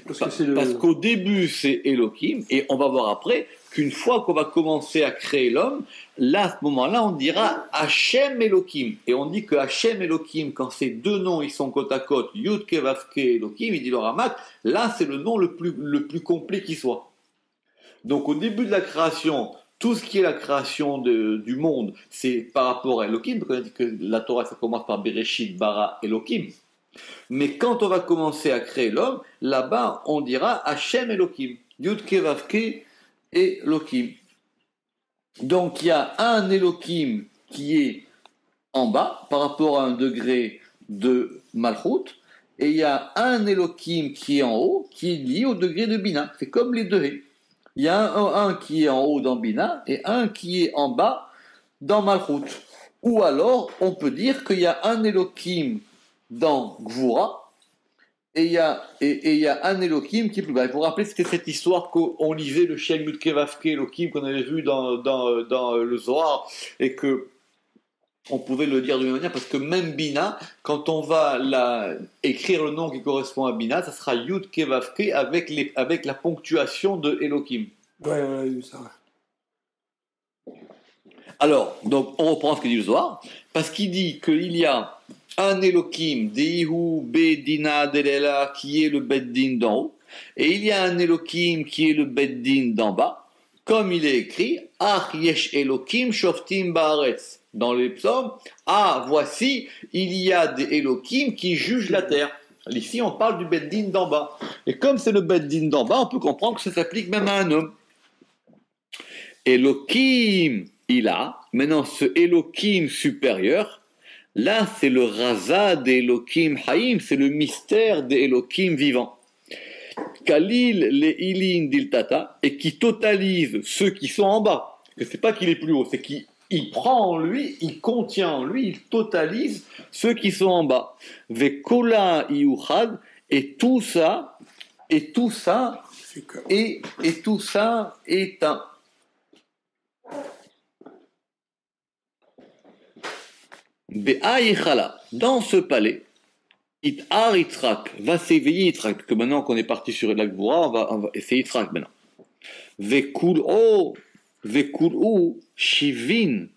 parce, qu'au début c'est Elohim, et on va voir après qu'une fois qu'on va commencer à créer l'homme, là, à ce moment-là, on dira Hachem Elohim. Et on dit que Hachem Elohim, quand ces deux noms ils sont côte à côte, Yud Kevavke Elohim, il dit le Ramak, là c'est le nom le plus, le plus complet qui soit. Donc au début de la création, tout ce qui est la création du monde, c'est par rapport à Elohim, parce que la Torah, ça commence par Bereshit, Bara, Elohim. Mais quand on va commencer à créer l'homme, là-bas, on dira Hachem Elohim, Yudke Vavke Elohim. Donc il y a un Elohim qui est en bas par rapport à un degré de Malchut, et il y a un Elohim qui est en haut qui est lié au degré de Bina. C'est comme les deux il y a un, qui est en haut dans Bina et un qui est en bas dans Malchut. Ou alors, on peut dire qu'il y a un Elohim dans Gvura et il y a, un Elohim qui est plus bas. Vous vous rappelez, c'était cette histoire qu'on lisait le Shem Yudkevavke Elohim qu'on avait vu dans, dans, dans le Zohar et que on pouvait le dire de même manière parce que même Bina, quand on va la, écrire le nom qui correspond à Bina, ça sera Yud Kevavke avec, les, avec la ponctuation de Elohim. Ouais, on a ça. Alors, donc, on reprend ce que dit le Zohar, parce qu'il dit qu'il y a un Elohim, Deihu Bedina Delela, qui est le Beddin d'en haut, et il y a un Elohim qui est le Beddin d'en bas, comme il est écrit, Ach Yesh Elohim Shoftim Baaretz dans les psaumes, ah, voici, il y a des Elohim qui jugent la terre. Ici, on parle du Beddin d'en bas. Et comme c'est le Beddin d'en bas, on peut comprendre que ça s'applique même à un homme. Elohim, il a. Maintenant, ce Elohim supérieur, là, c'est le Raza d'Elohim Haïm, c'est le mystère des Elohim vivants. Kalil les Ilin d'Iltata, et qui totalise ceux qui sont en bas. C'est pas qu'il est plus haut, c'est qu'il il prend en lui, il contient en lui, il totalise ceux qui sont en bas. Vekola iuchad, et tout ça, et tout ça, et, et tout ça est un. Dans ce palais, It va s'éveiller Yitzhak, que maintenant qu'on est parti sur la on va, on va essayer Yitzhak maintenant. Vekul oh, Vekulu Shivin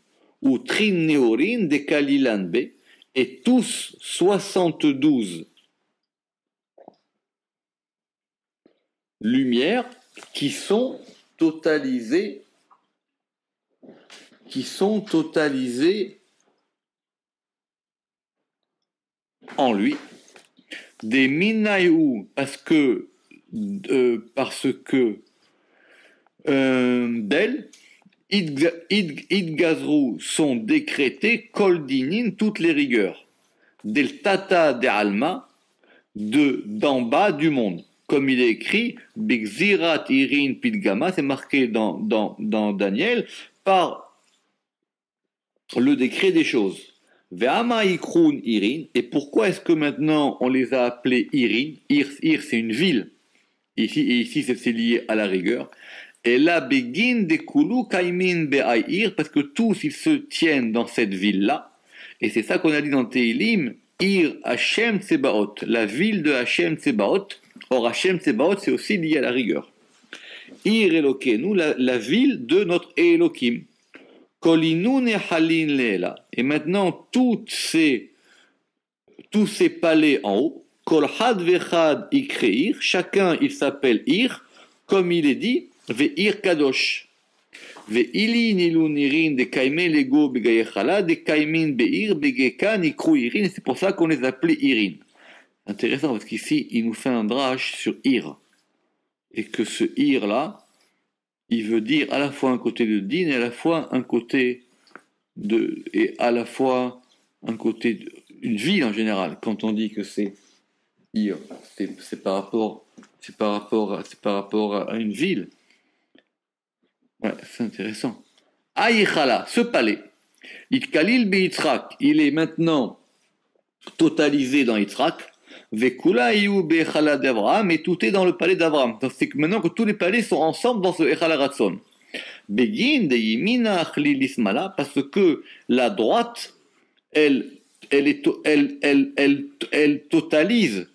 ou Trin Neorin de Kalilanbe, et tous 72 lumières qui sont totalisées qui sont totalisées en lui. Des minayu, parce que, euh, parce que, d'elle, Idgazru sont décrétés koldinin toutes les rigueurs. Del tata de alma, de d'en bas du monde. Comme il est écrit, Bigzirat irin pidgama, c'est marqué dans, dans, dans Daniel, par le décret des choses. Ve'ama ikrun irin, et pourquoi est-ce que maintenant on les a appelés irin? Ir, Ir c'est une ville. Ici, et ici c'est lié à la rigueur. Et là, Begin de Kulu Kaimin Be'aïr, parce que tous ils se tiennent dans cette ville-là. Et c'est ça qu'on a dit dans Teilim, Ir Hashem Tsebaot, la ville de Hashem Tsebaot. Or, Hashem Tsebaot, c'est aussi lié à la rigueur. Ir Elokenu, la, la ville de notre Elokim. Kolinun Halin Leela. Et maintenant, toutes ces, tous ces palais en haut, Kol Had Vechad Ikreir, chacun il s'appelle Ir, comme il est dit, Ve'ir Kadosh. Ve'ili nilu nirin de kaime lego begayechala, de kaimin be'ir begeka nikru irin, c'est pour ça qu'on les appelait irin. Intéressant parce qu'ici, il nous fait un drache sur ir. Et que ce ir là, il veut dire à la fois un côté de din et à la fois un côté de. et à la fois un côté d'une ville en général. Quand on dit que c'est ir, par rapport. C'est par rapport, c'est par rapport à une ville. Ouais, c'est intéressant. Aïchala, ce palais, Itkalil Yitzhak, il est maintenant totalisé dans Yitzhak. Vekula Iyu Bechala d'Abraham, et tout est dans le palais d'Abraham. C'est que maintenant que tous les palais sont ensemble dans ce Echala Ratson. Begin de Yimina Achlilismala, parce que la droite, elle, elle, est, elle, elle, elle, elle totalise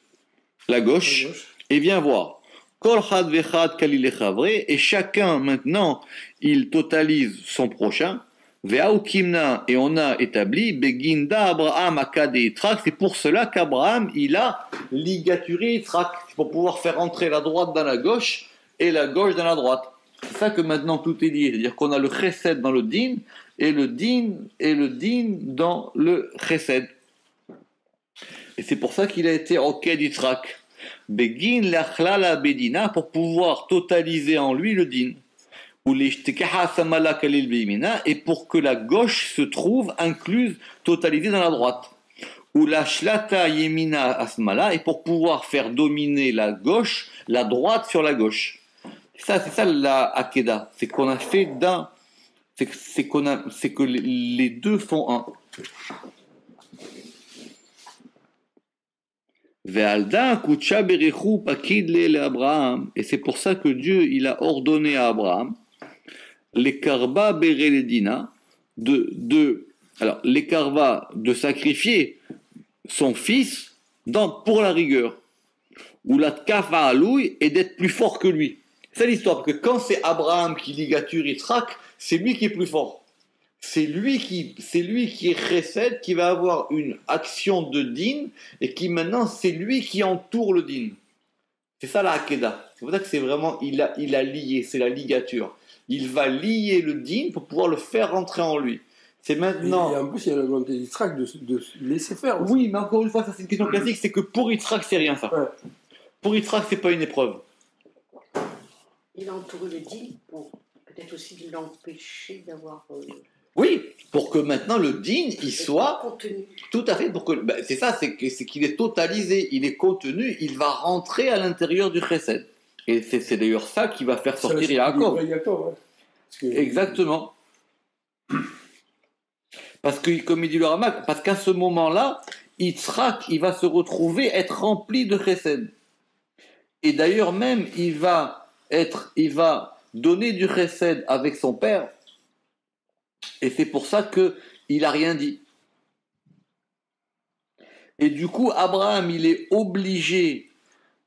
la gauche, La gauche. et viens voir. Et chacun maintenant, il totalise son prochain. Et on a établi Beginda Abraham Akade c'est pour cela qu'Abraham, il a ligaturé Yitzhak, pour pouvoir faire entrer la droite dans la gauche et la gauche dans la droite. C'est ça que maintenant tout est lié, c'est-à-dire qu'on a le chesed dans le din et le din et le din dans le chesed. Et c'est pour ça qu'il a été Oked Yitzhak. Begin l'achlala bedina pour pouvoir totaliser en lui le din. Ou et pour que la gauche se trouve incluse, totalisée dans la droite. Ou la shlata yemina asmala, et pour pouvoir faire dominer la gauche, la droite sur la gauche. Ça, c'est ça la akeda. C'est qu'on a fait d'un. C'est c'est que les deux font un. Ve'alda kucha berechu pakid le le Abraham. Et c'est pour ça que Dieu, il a ordonné à Abraham les karba bereledina de, de, de sacrifier son fils dans, pour la rigueur. Ou la tkafa alouy et d'être plus fort que lui. C'est l'histoire, que quand c'est Abraham qui ligature Yitzhak, c'est lui qui est plus fort. C'est lui qui, c'est lui qui chesed, qui va avoir une action de din, et qui maintenant, c'est lui qui entoure le din. C'est ça la Hakeda. C'est pour ça que c'est vraiment, il a, il a lié, c'est la ligature. Il va lier le din pour pouvoir le faire rentrer en lui. C'est maintenant. Et en plus, il y a la volonté d'Israël de, de se laisser faire. aussi. Oui, mais encore une fois, ça c'est une question classique, c'est que pour Yitzhak, c'est rien ça. Ouais. Pour Yitzhak, c'est pas une épreuve. Il a entouré le din pour peut-être aussi de l'empêcher d'avoir. euh, Oui, pour que maintenant le din, il soit contenu. tout à fait, pour que, ben, c'est ça, c'est qu'il est totalisé, il est contenu, il va rentrer à l'intérieur du chesed. Et c'est d'ailleurs ça qui va faire sortir Yaakov. ouais. Exactement. Parce que, comme il dit le Ramak, parce qu'à ce moment-là, Yitzhak, il va se retrouver être rempli de chesed. Et d'ailleurs même, il va être, il va donner du chesed avec son père. Et c'est pour ça que il a rien dit. Et du coup, Abraham, il est obligé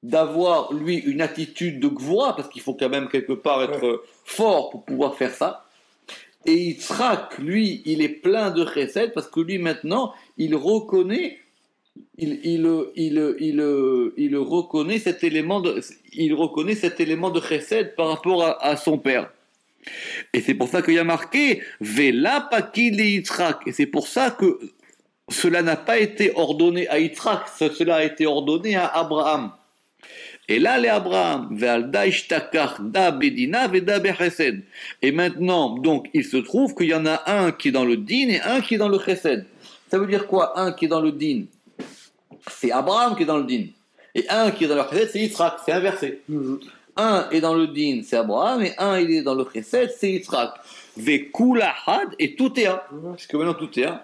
d'avoir, lui, une attitude de gvoura, parce qu'il faut quand même quelque part être fort pour pouvoir faire ça. Et Yitzhak, lui, il est plein de chesed, parce que lui, maintenant, il reconnaît, il, il, il, il, il, reconnaît cet élément de, il reconnaît cet élément de chesed par rapport à, à son père. Et c'est pour ça qu'il y a marqué Vela Pakid Yitzhak. Et c'est pour ça que cela n'a pas été ordonné à Yitzhak, cela a été ordonné à Abraham. Et là, les Abraham, et maintenant, donc, il se trouve qu'il y en a un qui est dans le din et un qui est dans le chesed. Ça veut dire quoi Un qui est dans le din, c'est Abraham qui est dans le din. Et un qui est dans le chesed, c'est Yitzhak, c'est inversé. Mhm. Un est dans le din, c'est Abraham, et un il est dans le chesed, c'est Yitzhak. Vekulahad, et tout est un. Parce que maintenant tout est un.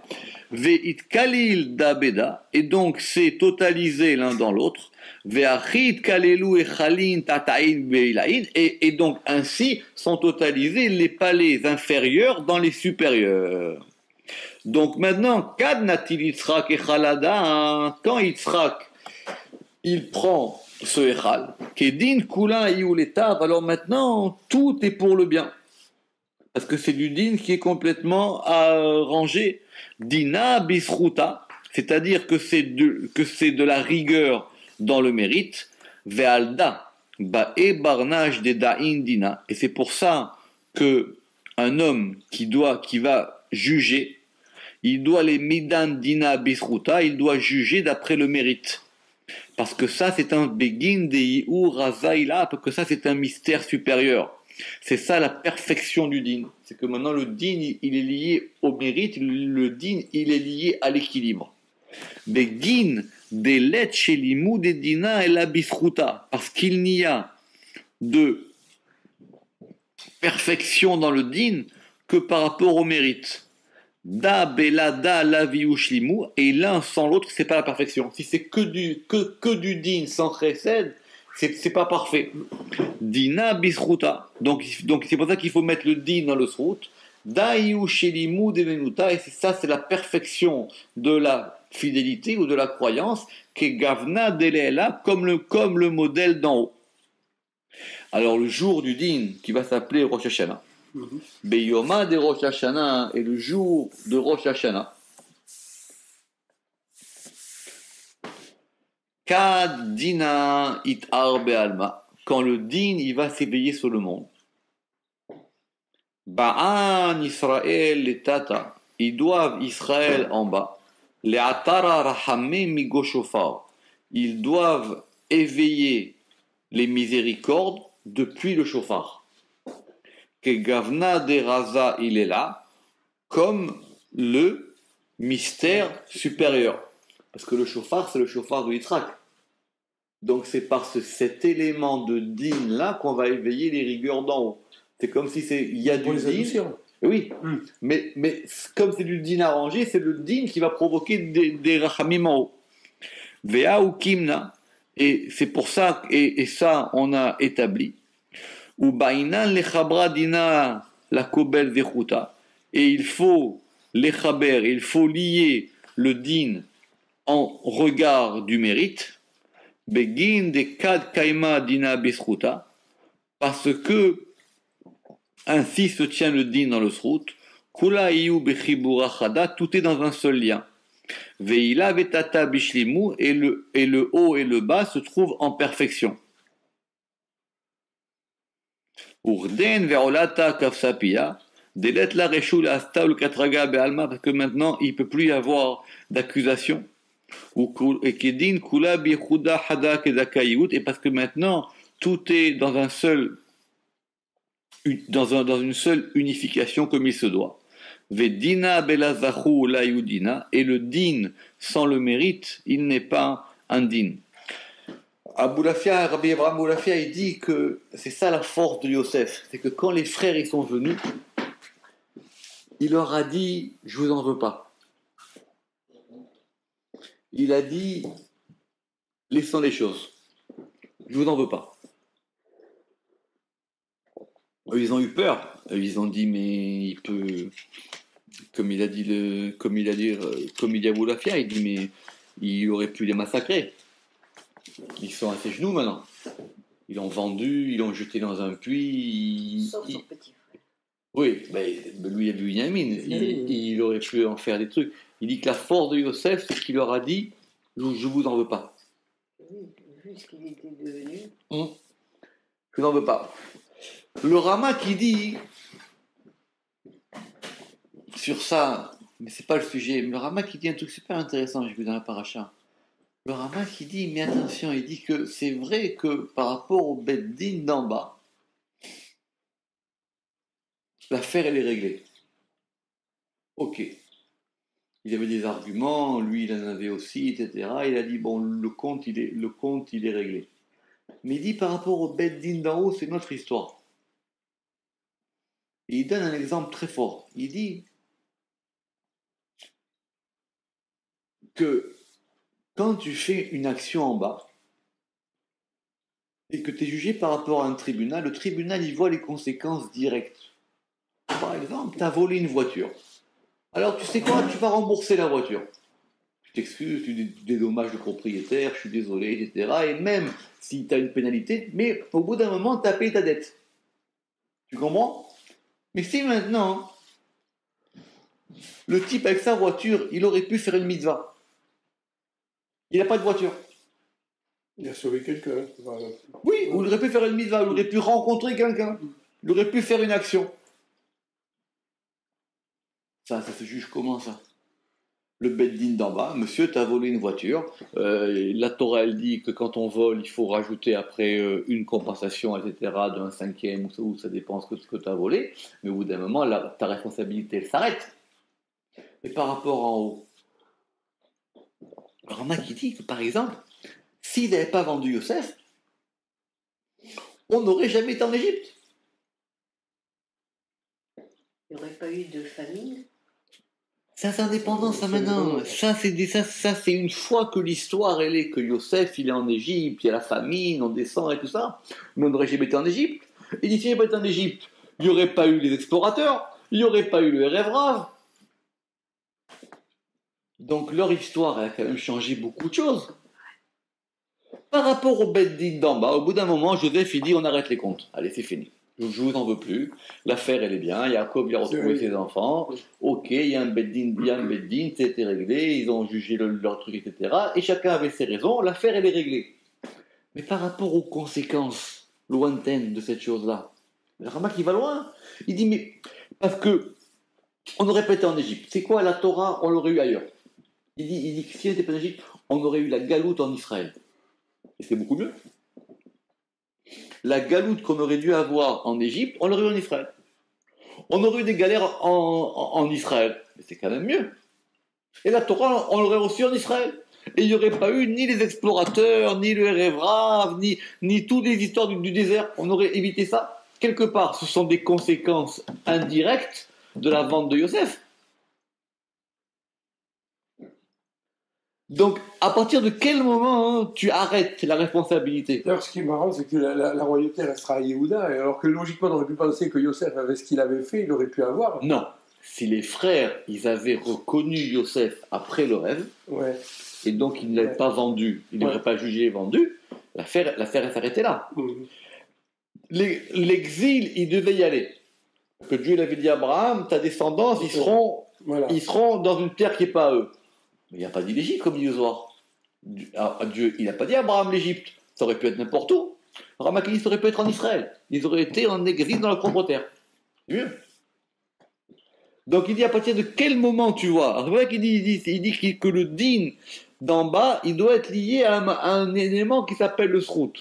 Veit kalil dabeda, et donc c'est totalisé l'un dans l'autre. Veachid kalelu echalin tataïn beilaïn, et donc ainsi sont totalisés les palais inférieurs dans les supérieurs. Donc maintenant, kad natil Yitzhak et Chalada, quand Yitzhak, il prend ce Echal, Kedin Kula alors maintenant, tout est pour le bien. Parce que c'est du din qui est complètement arrangé. Dina bisruta, c'est-à-dire que c'est de, de la rigueur dans le mérite. Vealda, ba'e barnage de da'in dina. Et c'est pour ça que un homme qui doit, qui va juger, il doit les midan dina bisruta, il doit juger d'après le mérite. Parce que ça, c'est un begin de razaila, parce que ça, c'est un mystère supérieur. C'est ça la perfection du din. C'est que maintenant le din, il est lié au mérite, le din, il est lié à l'équilibre. Begin lettres chez l'imou et la. Parce qu'il n'y a de perfection dans le din que par rapport au mérite. Da bela da et l'un sans l'autre, c'est pas la perfection. Si c'est que du que, que du din sans chesed, c'est c'est pas parfait. Dina bisruta. Donc donc c'est pour ça qu'il faut mettre le din dans le srout. Da limu de menuta et c'est ça c'est la perfection de la fidélité ou de la croyance qui gavna delela comme le comme le modèle d'en haut. Alors le jour du din qui va s'appeler Rosh Hashanah Beyoma de Rosh Hashanah et le jour de Rosh Hashanah. Kad dina it alma. Quand le din il va s'éveiller sur le monde. Ba'an Israël les tata. Ils doivent Israël en bas. Les atara rahame migoshofar. Ils doivent éveiller les miséricordes depuis le chauffard que Gavna de Raza, il est là, comme le mystère supérieur. Parce que le chauffard, c'est le chauffard de Yitzhak. Donc c'est par cet élément de din là qu'on va éveiller les rigueurs d'en haut. C'est comme si c'est il y a du din. Oui, hmm. mais, mais comme c'est du din arrangé, c'est le din qui va provoquer des, des rachamim en haut. Vea ou kimna, et c'est pour ça, et, et ça on a établi, ou le dina la kobel Et il faut lechaber, il faut lier le din en regard du mérite. Begin de kad kaima dina bisruta. Parce que ainsi se tient le din dans le srout. Kula iyu tout est dans un seul lien. Veila vetata bishlimu, et le haut et le bas se trouvent en perfection. Urden ve'olata kafsapia, delet la reshul asta ou katraga be'alma, parce que maintenant il ne peut plus y avoir d'accusation. Et kedin kula bichuda hada kedakayut, et parce que maintenant tout est dans un seul dans, un, dans une seule unification comme il se doit. Vedina belazachu la yudina, et le din sans le mérite, il n'est pas un din. Aboulafia, Rabbi Abraham Aboulafia, il dit que c'est ça la force de Yosef. C'est que quand les frères y sont venus, il leur a dit Je vous en veux pas. Il a dit Laissons les choses. Je vous en veux pas. Ils ont eu peur. Ils ont dit Mais il peut. Comme il a dit, le, comme il a dit, euh, comme il dit Aboulafia, il dit Mais il aurait pu les massacrer. Ils sont à ses genoux maintenant. Ils l'ont vendu, ils l'ont jeté dans un puits. Sauf son petit frère. Oui, ben, lui il a vu Yamin. Il, il, aurait pu en faire des trucs. Il dit que la force de Yosef, c'est qu'il leur a dit Je, ne vous en veux pas. Oui, vu ce qu'il était devenu. Hum. Je n'en veux pas. Le Rama qui dit sur ça, mais c'est pas le sujet. Le Rama qui dit un truc super intéressant, j'ai vu dans la paracha. Le Rama qui dit, mais attention, il dit que c'est vrai que par rapport au Beddin d'en bas, l'affaire elle est réglée. Ok. Il avait des arguments, lui il en avait aussi, etc. Il a dit bon, le compte il est, le compte il est réglé. Mais il dit par rapport au Beddin d'en haut, c'est notre histoire. Et il donne un exemple très fort. Il dit que quand tu fais une action en bas et que tu es jugé par rapport à un tribunal, le tribunal y voit les conséquences directes. Par exemple, tu as volé une voiture. Alors tu sais quoi, tu vas rembourser la voiture. Tu t'excuses, tu dédommages le propriétaire, je suis désolé, etc. Et même si tu as une pénalité, mais au bout d'un moment, tu as payé ta dette. Tu comprends? Mais si maintenant, le type avec sa voiture, il aurait pu faire une mitzvah. Il n'a pas de voiture. Il a sauvé quelqu'un. Oui, il aurait pu faire une mitzvah, il aurait pu rencontrer quelqu'un, il aurait pu faire une action. Ça, ça se juge comment ça? Le beddin d'en bas, monsieur, tu as volé une voiture. Euh, la Torah, elle dit que quand on vole, il faut rajouter après euh, une compensation, etc., d'un cinquième, ou ça, dépend ce que, tu as volé. Mais au bout d'un moment, ta responsabilité, elle s'arrête. Et par rapport en haut, Rama qui dit que, par exemple, s'ils n'avaient pas vendu Yosef, on n'aurait jamais été en Égypte. Il n'y aurait pas eu de famine? Ça, c'est indépendant, ça maintenant. Ça, c'est ça, ça, c'est une fois que l'histoire, elle est que Yosef, il est en Égypte, il y a la famine, on descend et tout ça. Mais on n'aurait jamais été en Égypte. Et d'ici, il n'y pas été en Égypte, il n'y aurait pas eu les explorateurs, il n'y aurait pas eu le rêve Donc leur histoire, a quand même changé beaucoup de choses. Par rapport au Beddin d'en bas, au bout d'un moment, Joseph, il dit on arrête les comptes. Allez, c'est fini je vous en veux plus, l'affaire elle est bien, Jacob il a retrouvé ses enfants, ok, il y a un beddin, il y a un beddin, c'était réglé, ils ont jugé leur truc, etc. Et chacun avait ses raisons, l'affaire elle est réglée. Mais par rapport aux conséquences lointaines de cette chose-là, le Rama qui va loin, il dit mais parce que on aurait pas été en Égypte, c'est quoi la Torah, on l'aurait eu ailleurs. Il dit, que si on n'était pas en Égypte, on aurait eu la galoute en Israël. Et c'est beaucoup mieux la galoute qu'on aurait dû avoir en Égypte, on l'aurait eu en Israël. On aurait eu des galères en, Israël, mais c'est quand même mieux. Et la Torah, on l'aurait reçu en Israël. Et il n'y aurait pas eu ni les explorateurs, ni le Révrav, ni, ni toutes les histoires du, désert. On aurait évité ça. Quelque part, ce sont des conséquences indirectes de la vente de Yosef. Donc, à partir de quel moment hein, tu arrêtes la responsabilité? D'ailleurs, ce qui est marrant, c'est que la, royauté restera à Yehuda, alors que logiquement, on aurait pu penser que Yosef avait ce qu'il avait fait, il aurait pu avoir. Non. Si les frères, ils avaient reconnu Yosef après le rêve, et donc ils ne l'avaient pas vendu, ils n'auraient pas jugé et vendu, l'affaire, l'affaire s'arrêtait là. Mhm. L'exil, il devait y aller. Que Dieu avait dit à Abraham, ta descendance, ils seront, ils seront dans une terre qui n'est pas à eux. Mais il n'a pas dit l'Égypte comme il soir. Ah, Dieu, il n'a pas dit Abraham l'Égypte. Ça aurait pu être n'importe où. Ramakis aurait pu être en Israël. Ils auraient été en exil dans leur propre terre. mieux. Donc il dit à partir de quel moment tu vois? Il dit, il dit, que le din d'en bas, il doit être lié à un, élément qui s'appelle le srout.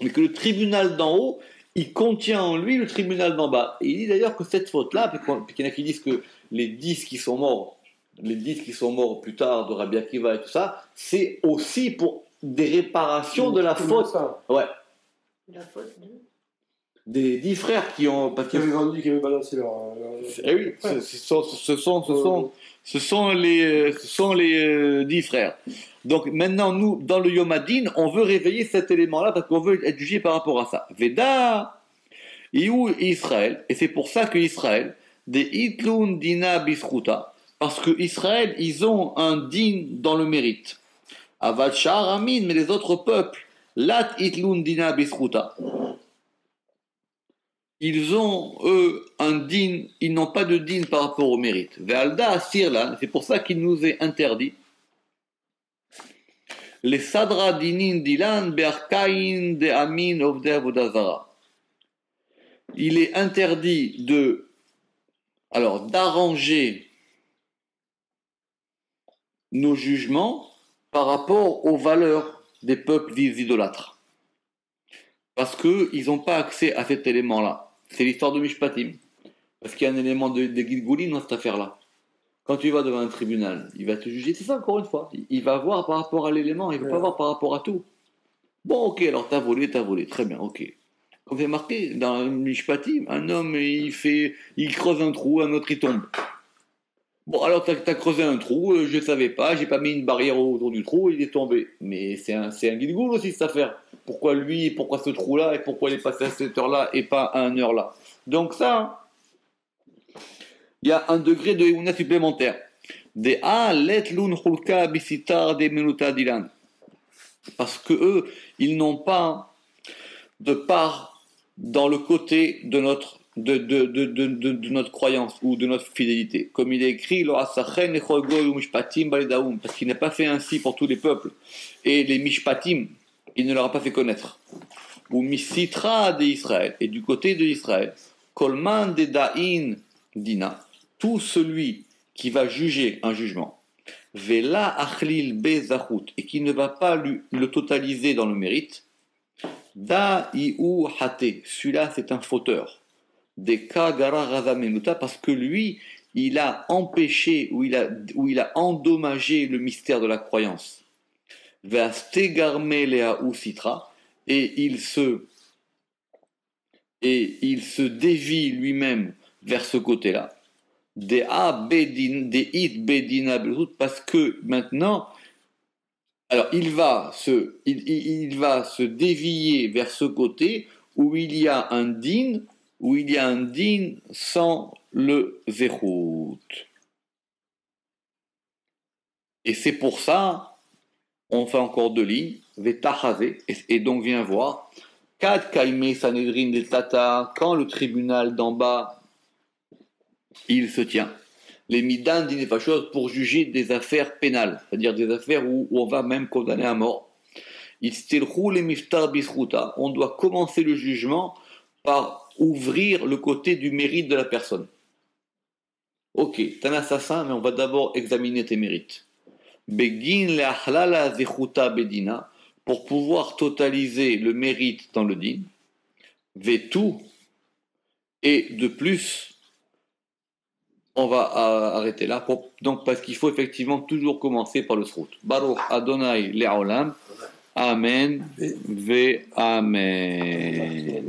Mais que le tribunal d'en haut, il contient en lui le tribunal d'en bas. Et il dit d'ailleurs que cette faute-là, puis qu'il y en a qui disent que les dix qui sont morts, les dix qui sont morts plus tard de Rabbi Akiva et tout ça, c'est aussi pour des réparations de la faute. Ouais. La faute de des dix frères qui ont parce qui avaient vendu, qui avaient balancé leur. Eh oui, ce, sont, ce, sont, ce, sont, ce sont les, ce sont les euh, dix frères. Donc maintenant, nous, dans le Yomadin, on veut réveiller cet élément-là parce qu'on veut être jugé par rapport à ça. Veda, où Israël, et c'est pour ça que Israël, des Itlun Dina Bisruta, parce que Israël, ils ont un din dans le mérite. Aval Amin, mais les autres peuples, Lat Itlun Dina Bisruta. Ils ont, eux, un din, ils n'ont pas de din par rapport au mérite. Ve'alda c'est pour ça qu'il nous est interdit. Les Sadra Dinin Dilan Be'arkain de Amin of Il est interdit de, alors, d'arranger nos jugements par rapport aux valeurs des peuples idolâtres. Parce qu'ils n'ont pas accès à cet élément-là. C'est l'histoire de Mishpatim. Parce qu'il y a un élément de, de dans cette affaire-là. Quand tu vas devant un tribunal, il va te juger, c'est ça encore une fois. Il- Il va voir par rapport à l'élément, il ne va pas voir par rapport à tout. Bon, ok, alors t'as volé, t'as volé, très bien, ok. Comme c'est marqué dans Mishpatim, un homme, il fait, il creuse un trou, un autre il tombe. Bon, alors t'as as creusé un trou, euh, je savais pas, j'ai pas mis une barrière autour du trou, il est tombé. Mais c'est un, un guilgoul aussi cette affaire. Pourquoi lui, pourquoi ce trou-là, et pourquoi il est passé à cette heure-là et pas à une heure-là? Donc ça, il y a un degré de Euna supplémentaire. Des A, let lun hulka de menuta. Parce que eux, ils n'ont pas de part dans le côté de notre, de, notre croyance ou de notre fidélité. Comme il est écrit, parce qu'il n'a pas fait ainsi pour tous les peuples. Et les mishpatim, il ne leur a pas fait connaître. Ou misitra de Israël. Et du côté de Israël, kolman de da'in dina, tout celui qui va juger un jugement, vela achlil bezachut, et qui ne va pas le totaliser dans le mérite, Da iu hate, celui-là c'est un fauteur. Des kagara parce que lui, il a empêché ou il a, ou il a endommagé le mystère de la croyance. Et il se et il se dévie lui-même vers ce côté-là. Des parce que maintenant alors, il va, se, il- il va se dévier vers ce côté où il y a un din, où il y a un din sans le zéhout. Et c'est pour ça, on fait encore deux lignes, et, donc viens voir, kad sanedrin de tata, quand le tribunal d'en bas, il se tient les midan d'inefachos pour juger des affaires pénales, c'est-à-dire des affaires où, où on va même condamner à mort. On doit commencer le jugement par ouvrir le côté du mérite de la personne. Ok, t'es un assassin, mais on va d'abord examiner tes mérites. Begin le'achlala zechuta bedina, pour pouvoir totaliser le mérite dans le din. Vetu, et de plus, on va euh, arrêter là. Donc, parce qu'il faut effectivement toujours commencer par le srout. Baruch Adonai Le'olam. Amen. Ve Amen.